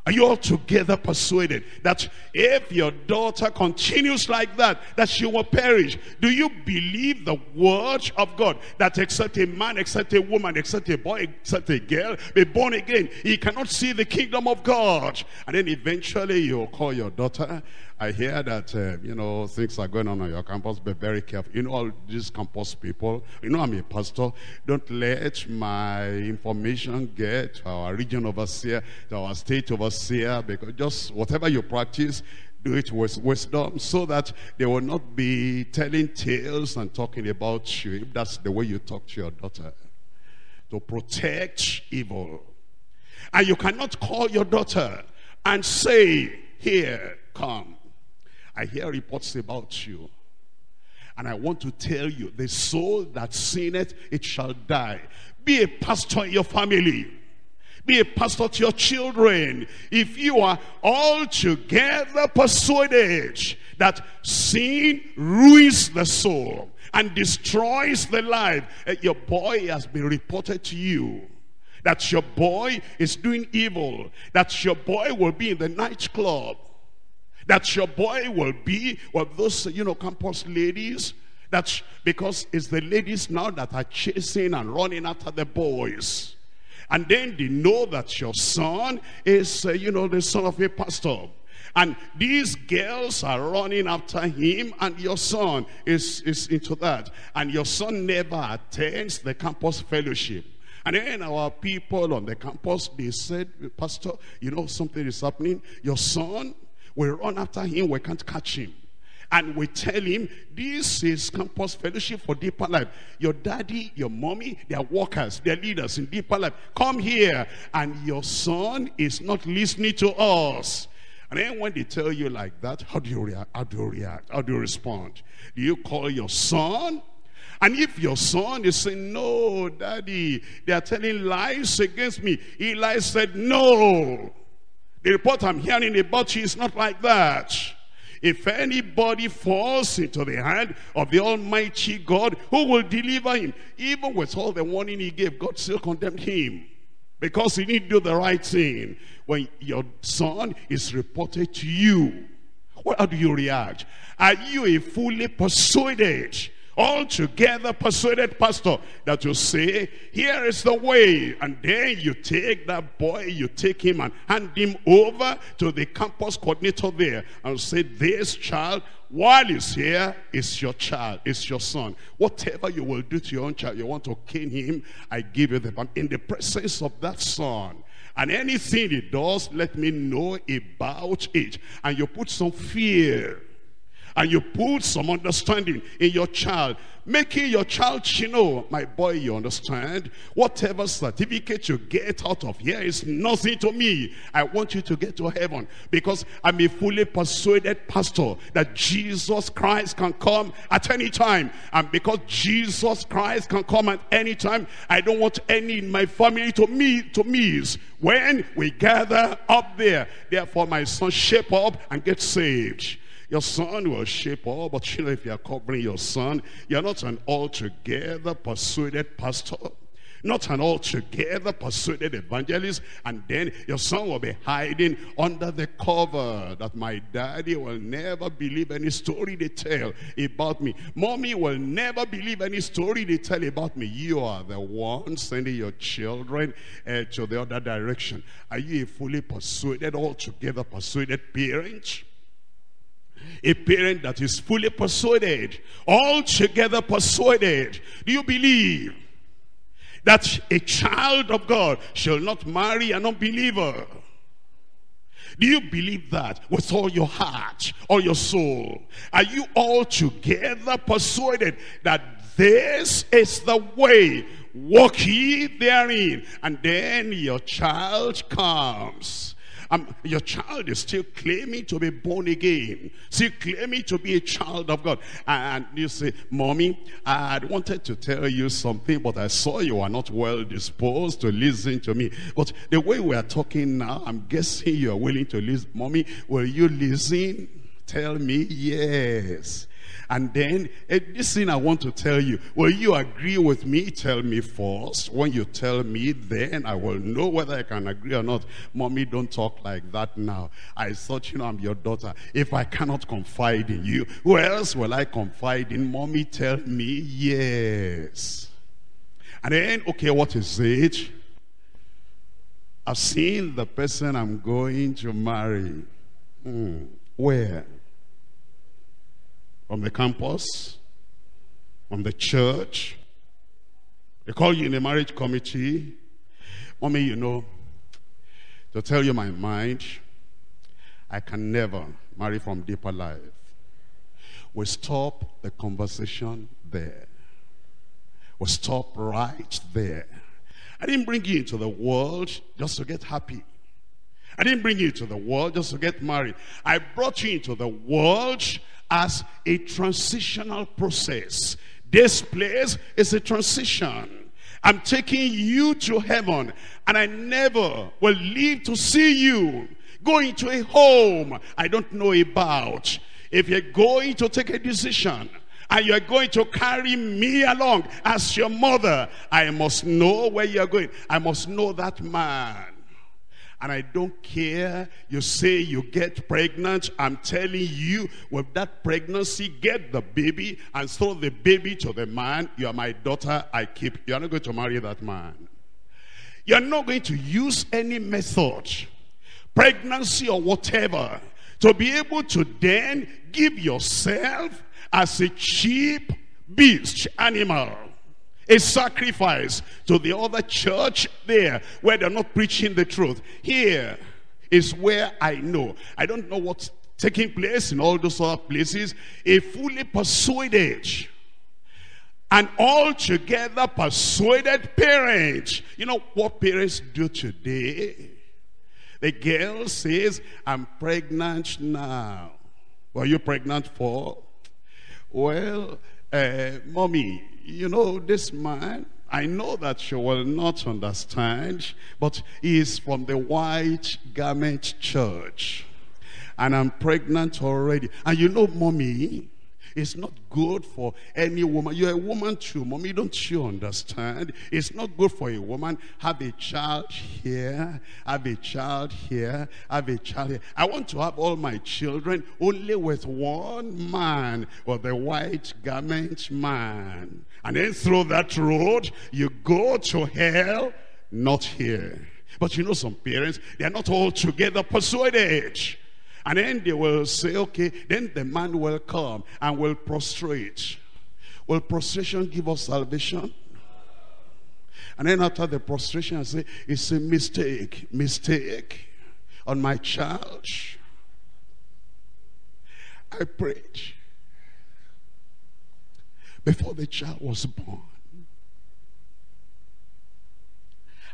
are you all together persuaded that if your daughter continues like that, that she will perish? Do you believe the word of God that except a man, except a woman, except a boy, except a girl be born again, he cannot see the kingdom of God? And then eventually you'll call your daughter I hear that, uh, you know, things are going on on your campus. Be very careful. You know, all these campus people, you know, I'm a pastor. Don't let my information get to our region overseer, to our state overseer, because just whatever you practice, do it with wisdom so that they will not be telling tales and talking about you if that's the way you talk to your daughter. To protect evil. And you cannot call your daughter and say, here, come. I hear reports about you. And I want to tell you, the soul that sinneth, it shall die. Be a pastor in your family. Be a pastor to your children. If you are altogether persuaded that sin ruins the soul and destroys the life, eh, your boy has been reported to you that your boy is doing evil, that your boy will be in the nightclub, that your boy will be with those, you know, campus ladies, that's because it's the ladies now that are chasing and running after the boys. And then they know that your son is, uh, you know, the son of a pastor. And these girls are running after him and your son is, is into that. And your son never attends the campus fellowship. And then our people on the campus, they said, Pastor, you know something is happening. Your son, we run after him, we can't catch him. And we tell him, this is campus fellowship for deeper life. Your daddy, your mommy, they are workers, they are leaders in deeper life. Come here. And your son is not listening to us. And then when they tell you like that, how do you react? How do you react? How do you respond? Do you call your son? And if your son is saying, no, daddy, they are telling lies against me. Eli said, no. The report I'm hearing about you is not like that. If anybody falls into the hand of the Almighty God, who will deliver him? Even with all the warning he gave, God still condemned him. Because he didn't do the right thing. When your son is reported to you, what, how do you react? Are you a fully persuaded altogether persuaded pastor that you say, here is the way. And then you take that boy, you take him and hand him over to the campus coordinator there and say, this child, while he's here, is your child, is your son. Whatever you will do to your own child, you want to cane him, I give you the, but in the presence of that son, and anything he does, let me know about it. And you put some fear and you put some understanding in your child, making your child, you know, my boy, you understand, whatever certificate you get out of here is nothing to me. I want you to get to heaven because I'm a fully persuaded pastor that Jesus Christ can come at any time. And because Jesus Christ can come at any time, I don't want any in my family to meet to miss when we gather up there. Therefore, my son, shape up and get saved. Your son will shape all, but you know, if you're covering your son, you're not an altogether persuaded pastor not an altogether persuaded evangelist, and then your son will be hiding under the cover that my daddy will never believe any story they tell about me. Mommy will never believe any story they tell about me. You are the one sending your children uh, to the other direction. Are you a fully persuaded, altogether persuaded parent? A parent that is fully persuaded, altogether persuaded. Do you believe that a child of God shall not marry an unbeliever? Do you believe that with all your heart, all your soul? Are you altogether persuaded that this is the way? Walk ye therein. And then your child comes um, your child is still claiming to be born again, still claiming to be a child of God. And you say, Mommy, I wanted to tell you something, but I saw you are not well disposed to listen to me. But the way we are talking now, I'm guessing you are willing to listen. Mommy, will you listen? Tell me yes. And then, uh, this thing I want to tell you, will you agree with me? Tell me first. When you tell me, then I will know whether I can agree or not. Mommy, don't talk like that now. I thought, you know, I'm your daughter. If I cannot confide in you, who else will I confide in? Mommy, tell me, yes. And then, okay, what is it? I've seen the person I'm going to marry. Hmm. Where? From the campus, from the church. They call you in the marriage committee. Mommy, you know, to tell you my mind, I can never marry from deeper life. We stop the conversation there. We stop right there. I didn't bring you into the world just to get happy. I didn't bring you into the world just to get married. I brought you into the world as a transitional process. This place is a transition. I'm taking you to heaven and I never will live to see you going to a home I don't know about. If you're going to take a decision and you're going to carry me along as your mother, I must know where you're going. I must know that man. And I don't care. You say you get pregnant. I'm telling you, with that pregnancy, get the baby and throw the baby to the man. You are my daughter. I keep. You're not going to marry that man. You're not going to use any method, pregnancy or whatever, to be able to then give yourself as a cheap beast, animal a sacrifice to the other church there where they're not preaching the truth. Here is where I know. I don't know what's taking place in all those other places. A fully persuaded and altogether persuaded parent. You know what parents do today? The girl says, I'm pregnant now. Were you pregnant for? Well, uh, mommy, you know, this man, I know that you will not understand, but he is from the white garment church. And I'm pregnant already. And you know, mommy, it's not good for any woman. You're a woman too, mommy. Don't you understand? It's not good for a woman. Have a child here. Have a child here. Have a child here. I want to have all my children only with one man, or the white garment man. And then through that road, you go to hell, not here. But you know some parents, they are not all together persuaded. And then they will say, okay, then the man will come and will prostrate. Will prostration give us salvation? And then after the prostration, I say, it's a mistake, mistake on my child. I prayed before the child was born.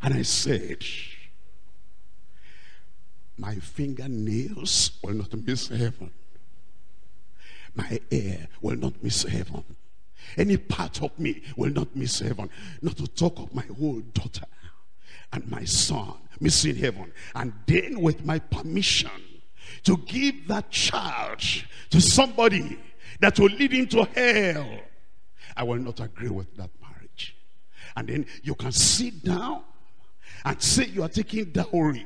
And I said, my fingernails will not miss heaven. My hair will not miss heaven. Any part of me will not miss heaven. Not to talk of my whole daughter and my son missing heaven. And then with my permission to give that charge to somebody that will lead him to hell I will not agree with that marriage. And then you can sit down and say you are taking dowry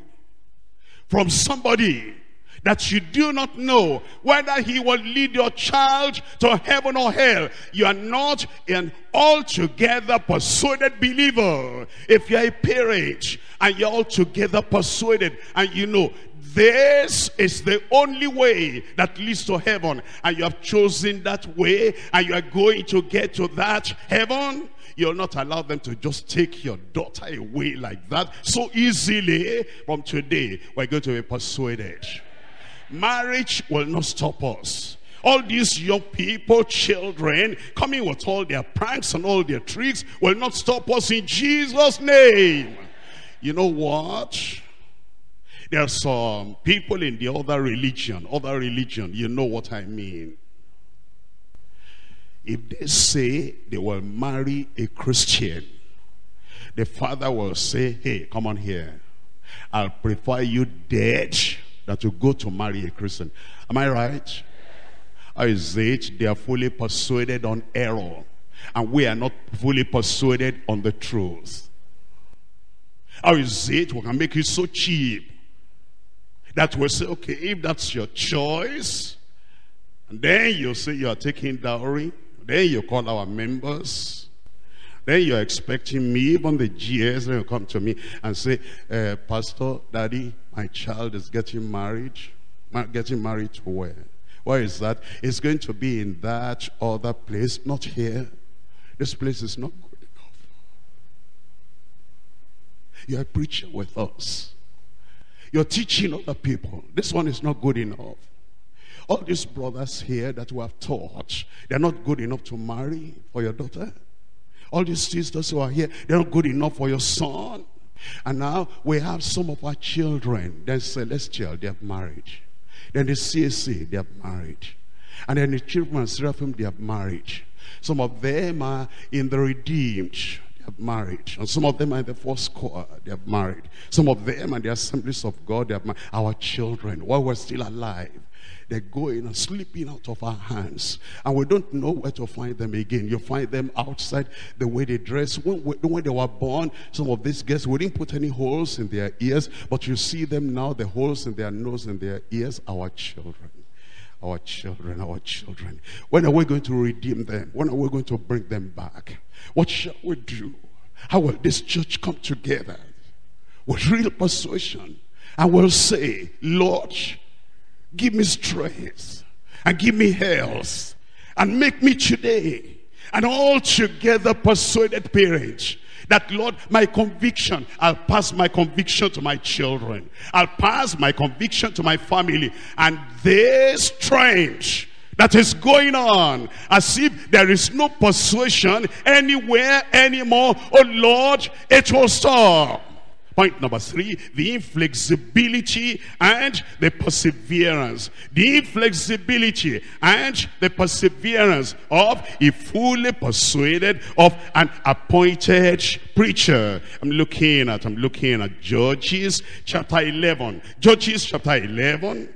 from somebody that you do not know whether he will lead your child to heaven or hell. You are not an altogether persuaded believer. If you're a parent and you're all together persuaded and you know this is the only way that leads to heaven. And you have chosen that way and you are going to get to that heaven. You'll not allow them to just take your daughter away like that so easily. From today, we're going to be persuaded. Marriage will not stop us all these young people, children, coming with all their pranks and all their tricks will not stop us in Jesus' name. You know what? There are some people in the other religion, other religion, you know what I mean. If they say they will marry a Christian, the father will say, hey, come on here. I'll prefer you dead than to go to marry a Christian. Am I right? Or is it they are fully persuaded on error and we are not fully persuaded on the truth? Or is it we can make it so cheap that will say, okay, if that's your choice, and then you say you are taking dowry, then you call our members, then you're expecting me, even the GS, will come to me and say, uh, Pastor, Daddy, my child is getting married. Getting married to where? Where is that? It's going to be in that other place, not here. This place is not good enough. You're a preacher with us. You're teaching other people. This one is not good enough. All these brothers here that we have taught, they're not good enough to marry for your daughter. All these sisters who are here, they're not good enough for your son. And now we have some of our children, they're celestial, they have married. Then the CSC, they have married. And then the Cherubim and Seraphim, they have married. Some of them are in the redeemed. Have married. And some of them are in the Foursquare. They have married. Some of them are the assemblies of God. They married. Our children, while we're still alive, they're going and slipping out of our hands. And we don't know where to find them again. You find them outside the way they dress. When, when they were born, some of these girls, we didn't put any holes in their ears. But you see them now, the holes in their nose and their ears, our children our children, our children. When are we going to redeem them? When are we going to bring them back? What shall we do? How will this church come together with real persuasion? And will say, Lord, give me strength and give me health and make me today an altogether persuaded parent that, Lord, my conviction, I'll pass my conviction to my children. I'll pass my conviction to my family. And this strange that is going on as if there is no persuasion anywhere anymore. Oh Lord, it will stop. Point number three, the inflexibility and the perseverance. The inflexibility and the perseverance of a fully persuaded of an appointed preacher. I'm looking at, I'm looking at Judges chapter 11. Judges chapter 11.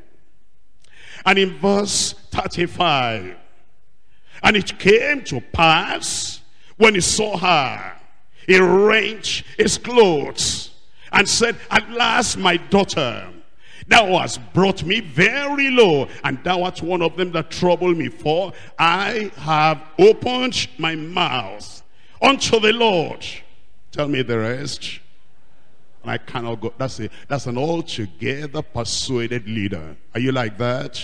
And in verse 35. And it came to pass when he saw her, he rent his clothes and said, At last, my daughter, thou hast brought me very low, and thou art one of them that trouble me, for I have opened my mouth unto the Lord. Tell me the rest. And I cannot go. That's, a, that's an altogether persuaded leader. Are you like that?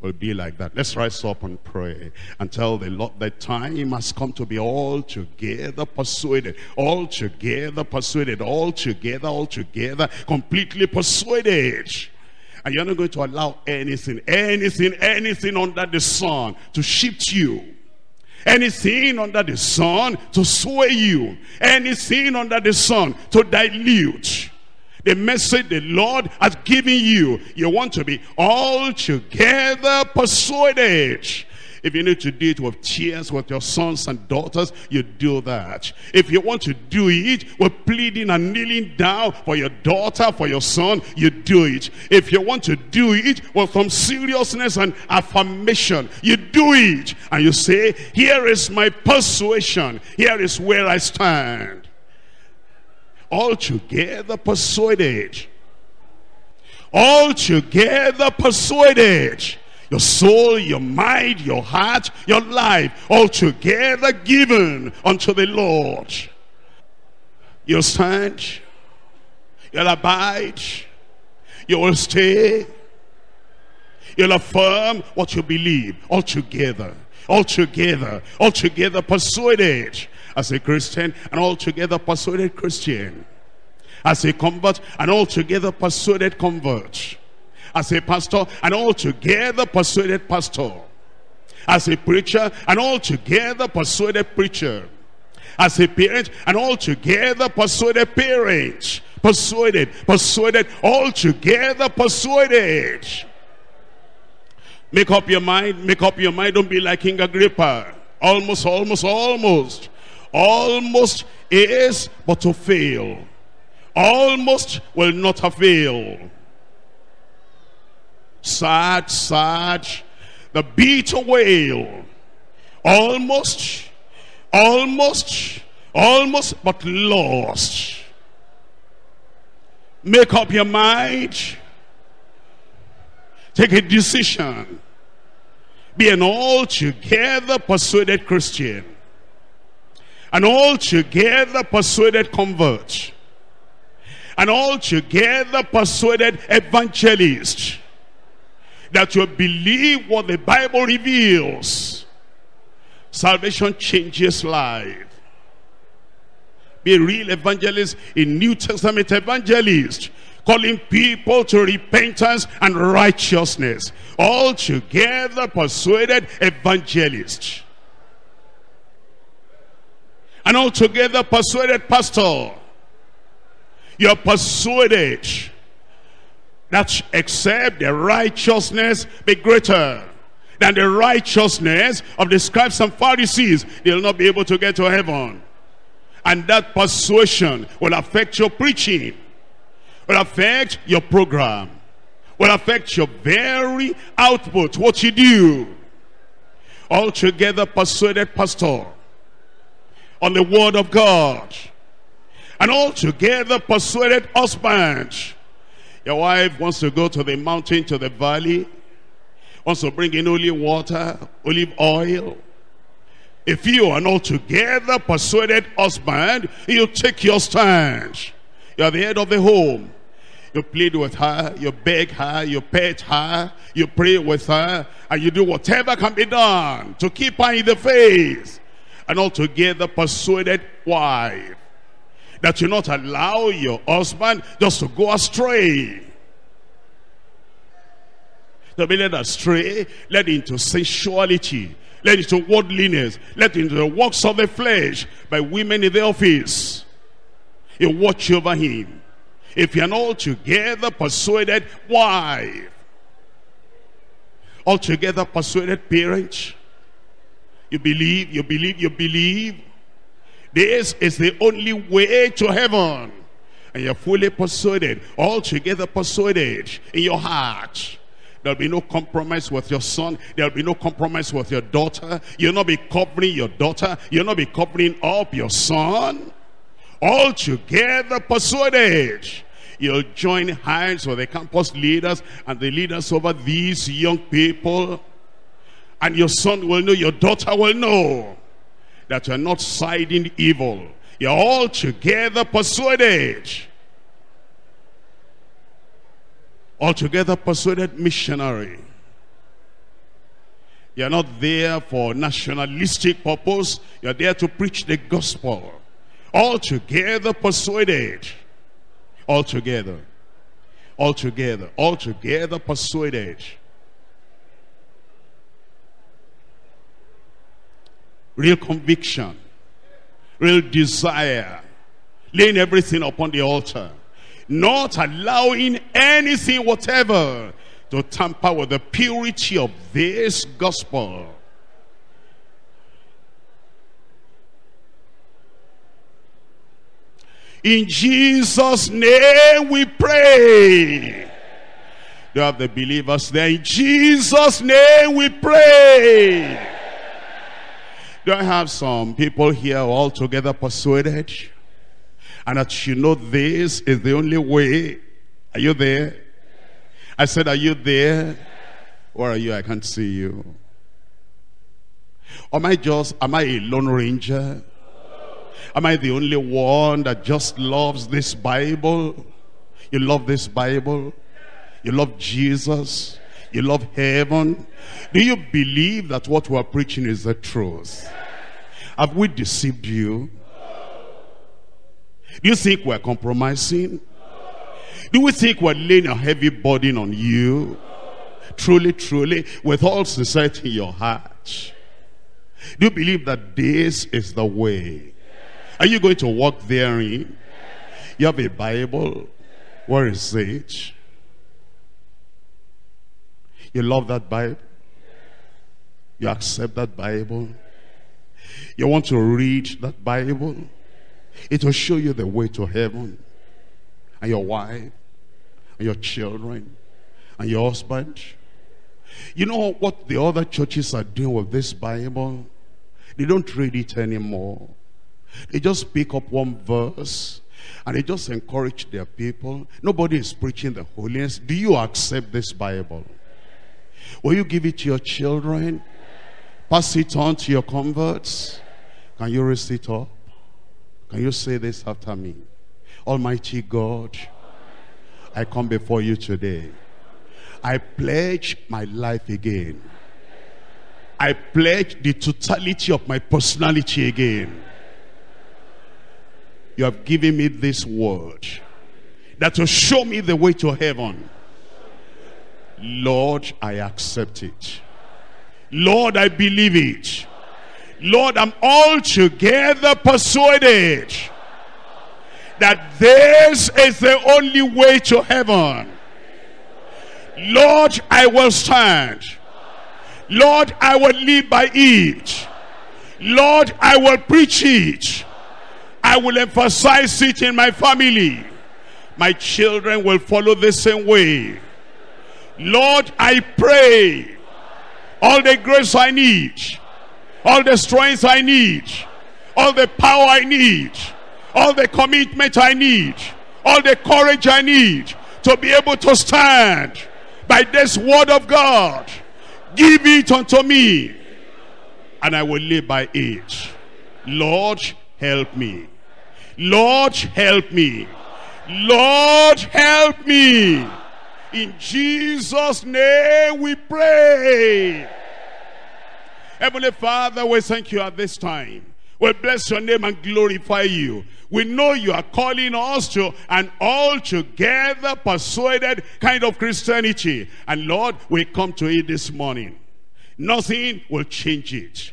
Will be like that. Let's rise up and pray and tell the Lord that time has come to be all together persuaded, all together persuaded, all together, all together, completely persuaded. And you're not going to allow anything, anything, anything under the sun to shift you. Anything under the sun to sway you. Anything under the sun to dilute the message the Lord has given you. You want to be altogether persuaded. If you need to do it with tears with your sons and daughters, you do that. If you want to do it with pleading and kneeling down for your daughter, for your son, you do it. If you want to do it with some seriousness and affirmation, you do it. And you say, here is my persuasion. Here is where I stand altogether persuaded. Altogether persuaded. Your soul, your mind, your heart, your life, altogether given unto the Lord. You'll stand, you'll abide, you will stay, you'll affirm what you believe altogether, altogether, altogether persuaded as a Christian, an altogether persuaded Christian. As a convert, an altogether persuaded convert. As a pastor, an altogether persuaded pastor. As a preacher, an altogether persuaded preacher. As a parent, an altogether persuaded parent. Persuaded, persuaded, altogether persuaded. Make up your mind, make up your mind. Don't be like King Agrippa. Almost, almost, almost almost is but to fail. Almost will not avail. Sad, sad, the bitter wail. Almost, almost, almost, but lost. Make up your mind. Take a decision. Be an altogether persuaded Christian an altogether persuaded convert, an altogether persuaded evangelist, that you believe what the Bible reveals. Salvation changes life. Be a real evangelist, a New Testament evangelist, calling people to repentance and righteousness. Altogether persuaded evangelist an altogether persuaded pastor. You're persuaded that except the righteousness be greater, than the righteousness of the scribes and Pharisees, they'll not be able to get to heaven. And that persuasion will affect your preaching, will affect your program, will affect your very output, what you do. Altogether persuaded pastor on the word of God. And altogether persuaded husband. Your wife wants to go to the mountain, to the valley, wants to bring in olive water, olive oil. If you are not together persuaded husband, you take your stand. You are the head of the home. You plead with her, you beg her, you pet her, you pray with her, and you do whatever can be done to keep her in the faith. And altogether persuaded wife that you not allow your husband just to go astray. To be led astray, led into sensuality, led into worldliness, led into the works of the flesh by women in the office. You watch over him. If you're altogether persuaded wife, altogether persuaded parents, you believe, you believe, you believe. This is the only way to heaven. And you're fully persuaded, altogether persuaded in your heart There'll be no compromise with your son. There'll be no compromise with your daughter. You'll not be covering your daughter. You'll not be covering up your son. All together persuaded. You'll join hands with the campus leaders and the leaders over these young people. And your son will know, your daughter will know that you're not siding evil. You're all together persuaded altogether persuaded missionary. You're not there for nationalistic purpose. You're there to preach the gospel. Altogether persuaded. Altogether. Altogether. Altogether persuaded. Real conviction. Real desire. Laying everything upon the altar not allowing anything whatever to tamper with the purity of this gospel. In Jesus' name we pray. Do you have the believers there? In Jesus' name we pray. Do I have some people here all together persuaded? And that you know this is the only way. Are you there? I said, are you there? Where are you? I can't see you. Am I just, am I a lone ranger? Am I the only one that just loves this Bible? You love this Bible? You love Jesus? You love heaven? Do you believe that what we're preaching is the truth? Have we deceived you? Do you think we're compromising? Do we think we're laying a heavy burden on you? Truly, truly, with all sincerity in your heart. Do you believe that this is the way? Are you going to walk therein? You have a Bible. Where is it? You love that Bible? You accept that Bible? You want to read that Bible? It will show you the way to heaven. And your wife, and your children, and your husband. You know what the other churches are doing with this Bible? They don't read it anymore. They just pick up one verse and they just encourage their people. Nobody is preaching the holiness. Do you accept this Bible? Will you give it to your children? Pass it on to your converts? Can you raise it up? Can you say this after me? Almighty God, I come before you today. I pledge my life again. I pledge the totality of my personality again. You have given me this word that will show me the way to heaven. Lord, I accept it. Lord, I believe it. Lord, I'm altogether persuaded that this is the only way to heaven. Lord, I will stand. Lord, I will live by it. Lord, I will preach it. I will emphasize it in my family. My children will follow the same way. Lord, I pray all the grace I need, all the strength I need, all the power I need, all the commitment I need, all the courage I need to be able to stand by this word of God. Give it unto me and I will live by it. Lord, help me. Lord, help me. Lord, help me. In Jesus' name we pray. Heavenly Father, we thank you at this time. We bless your name and glorify you. We know you are calling us to an altogether persuaded kind of Christianity. And Lord, we come to it this morning. Nothing will change it.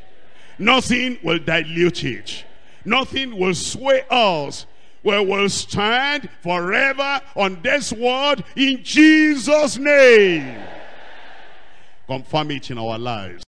Nothing will dilute it. Nothing will sway us. We will stand forever on this word in Jesus' name. Confirm it in our lives.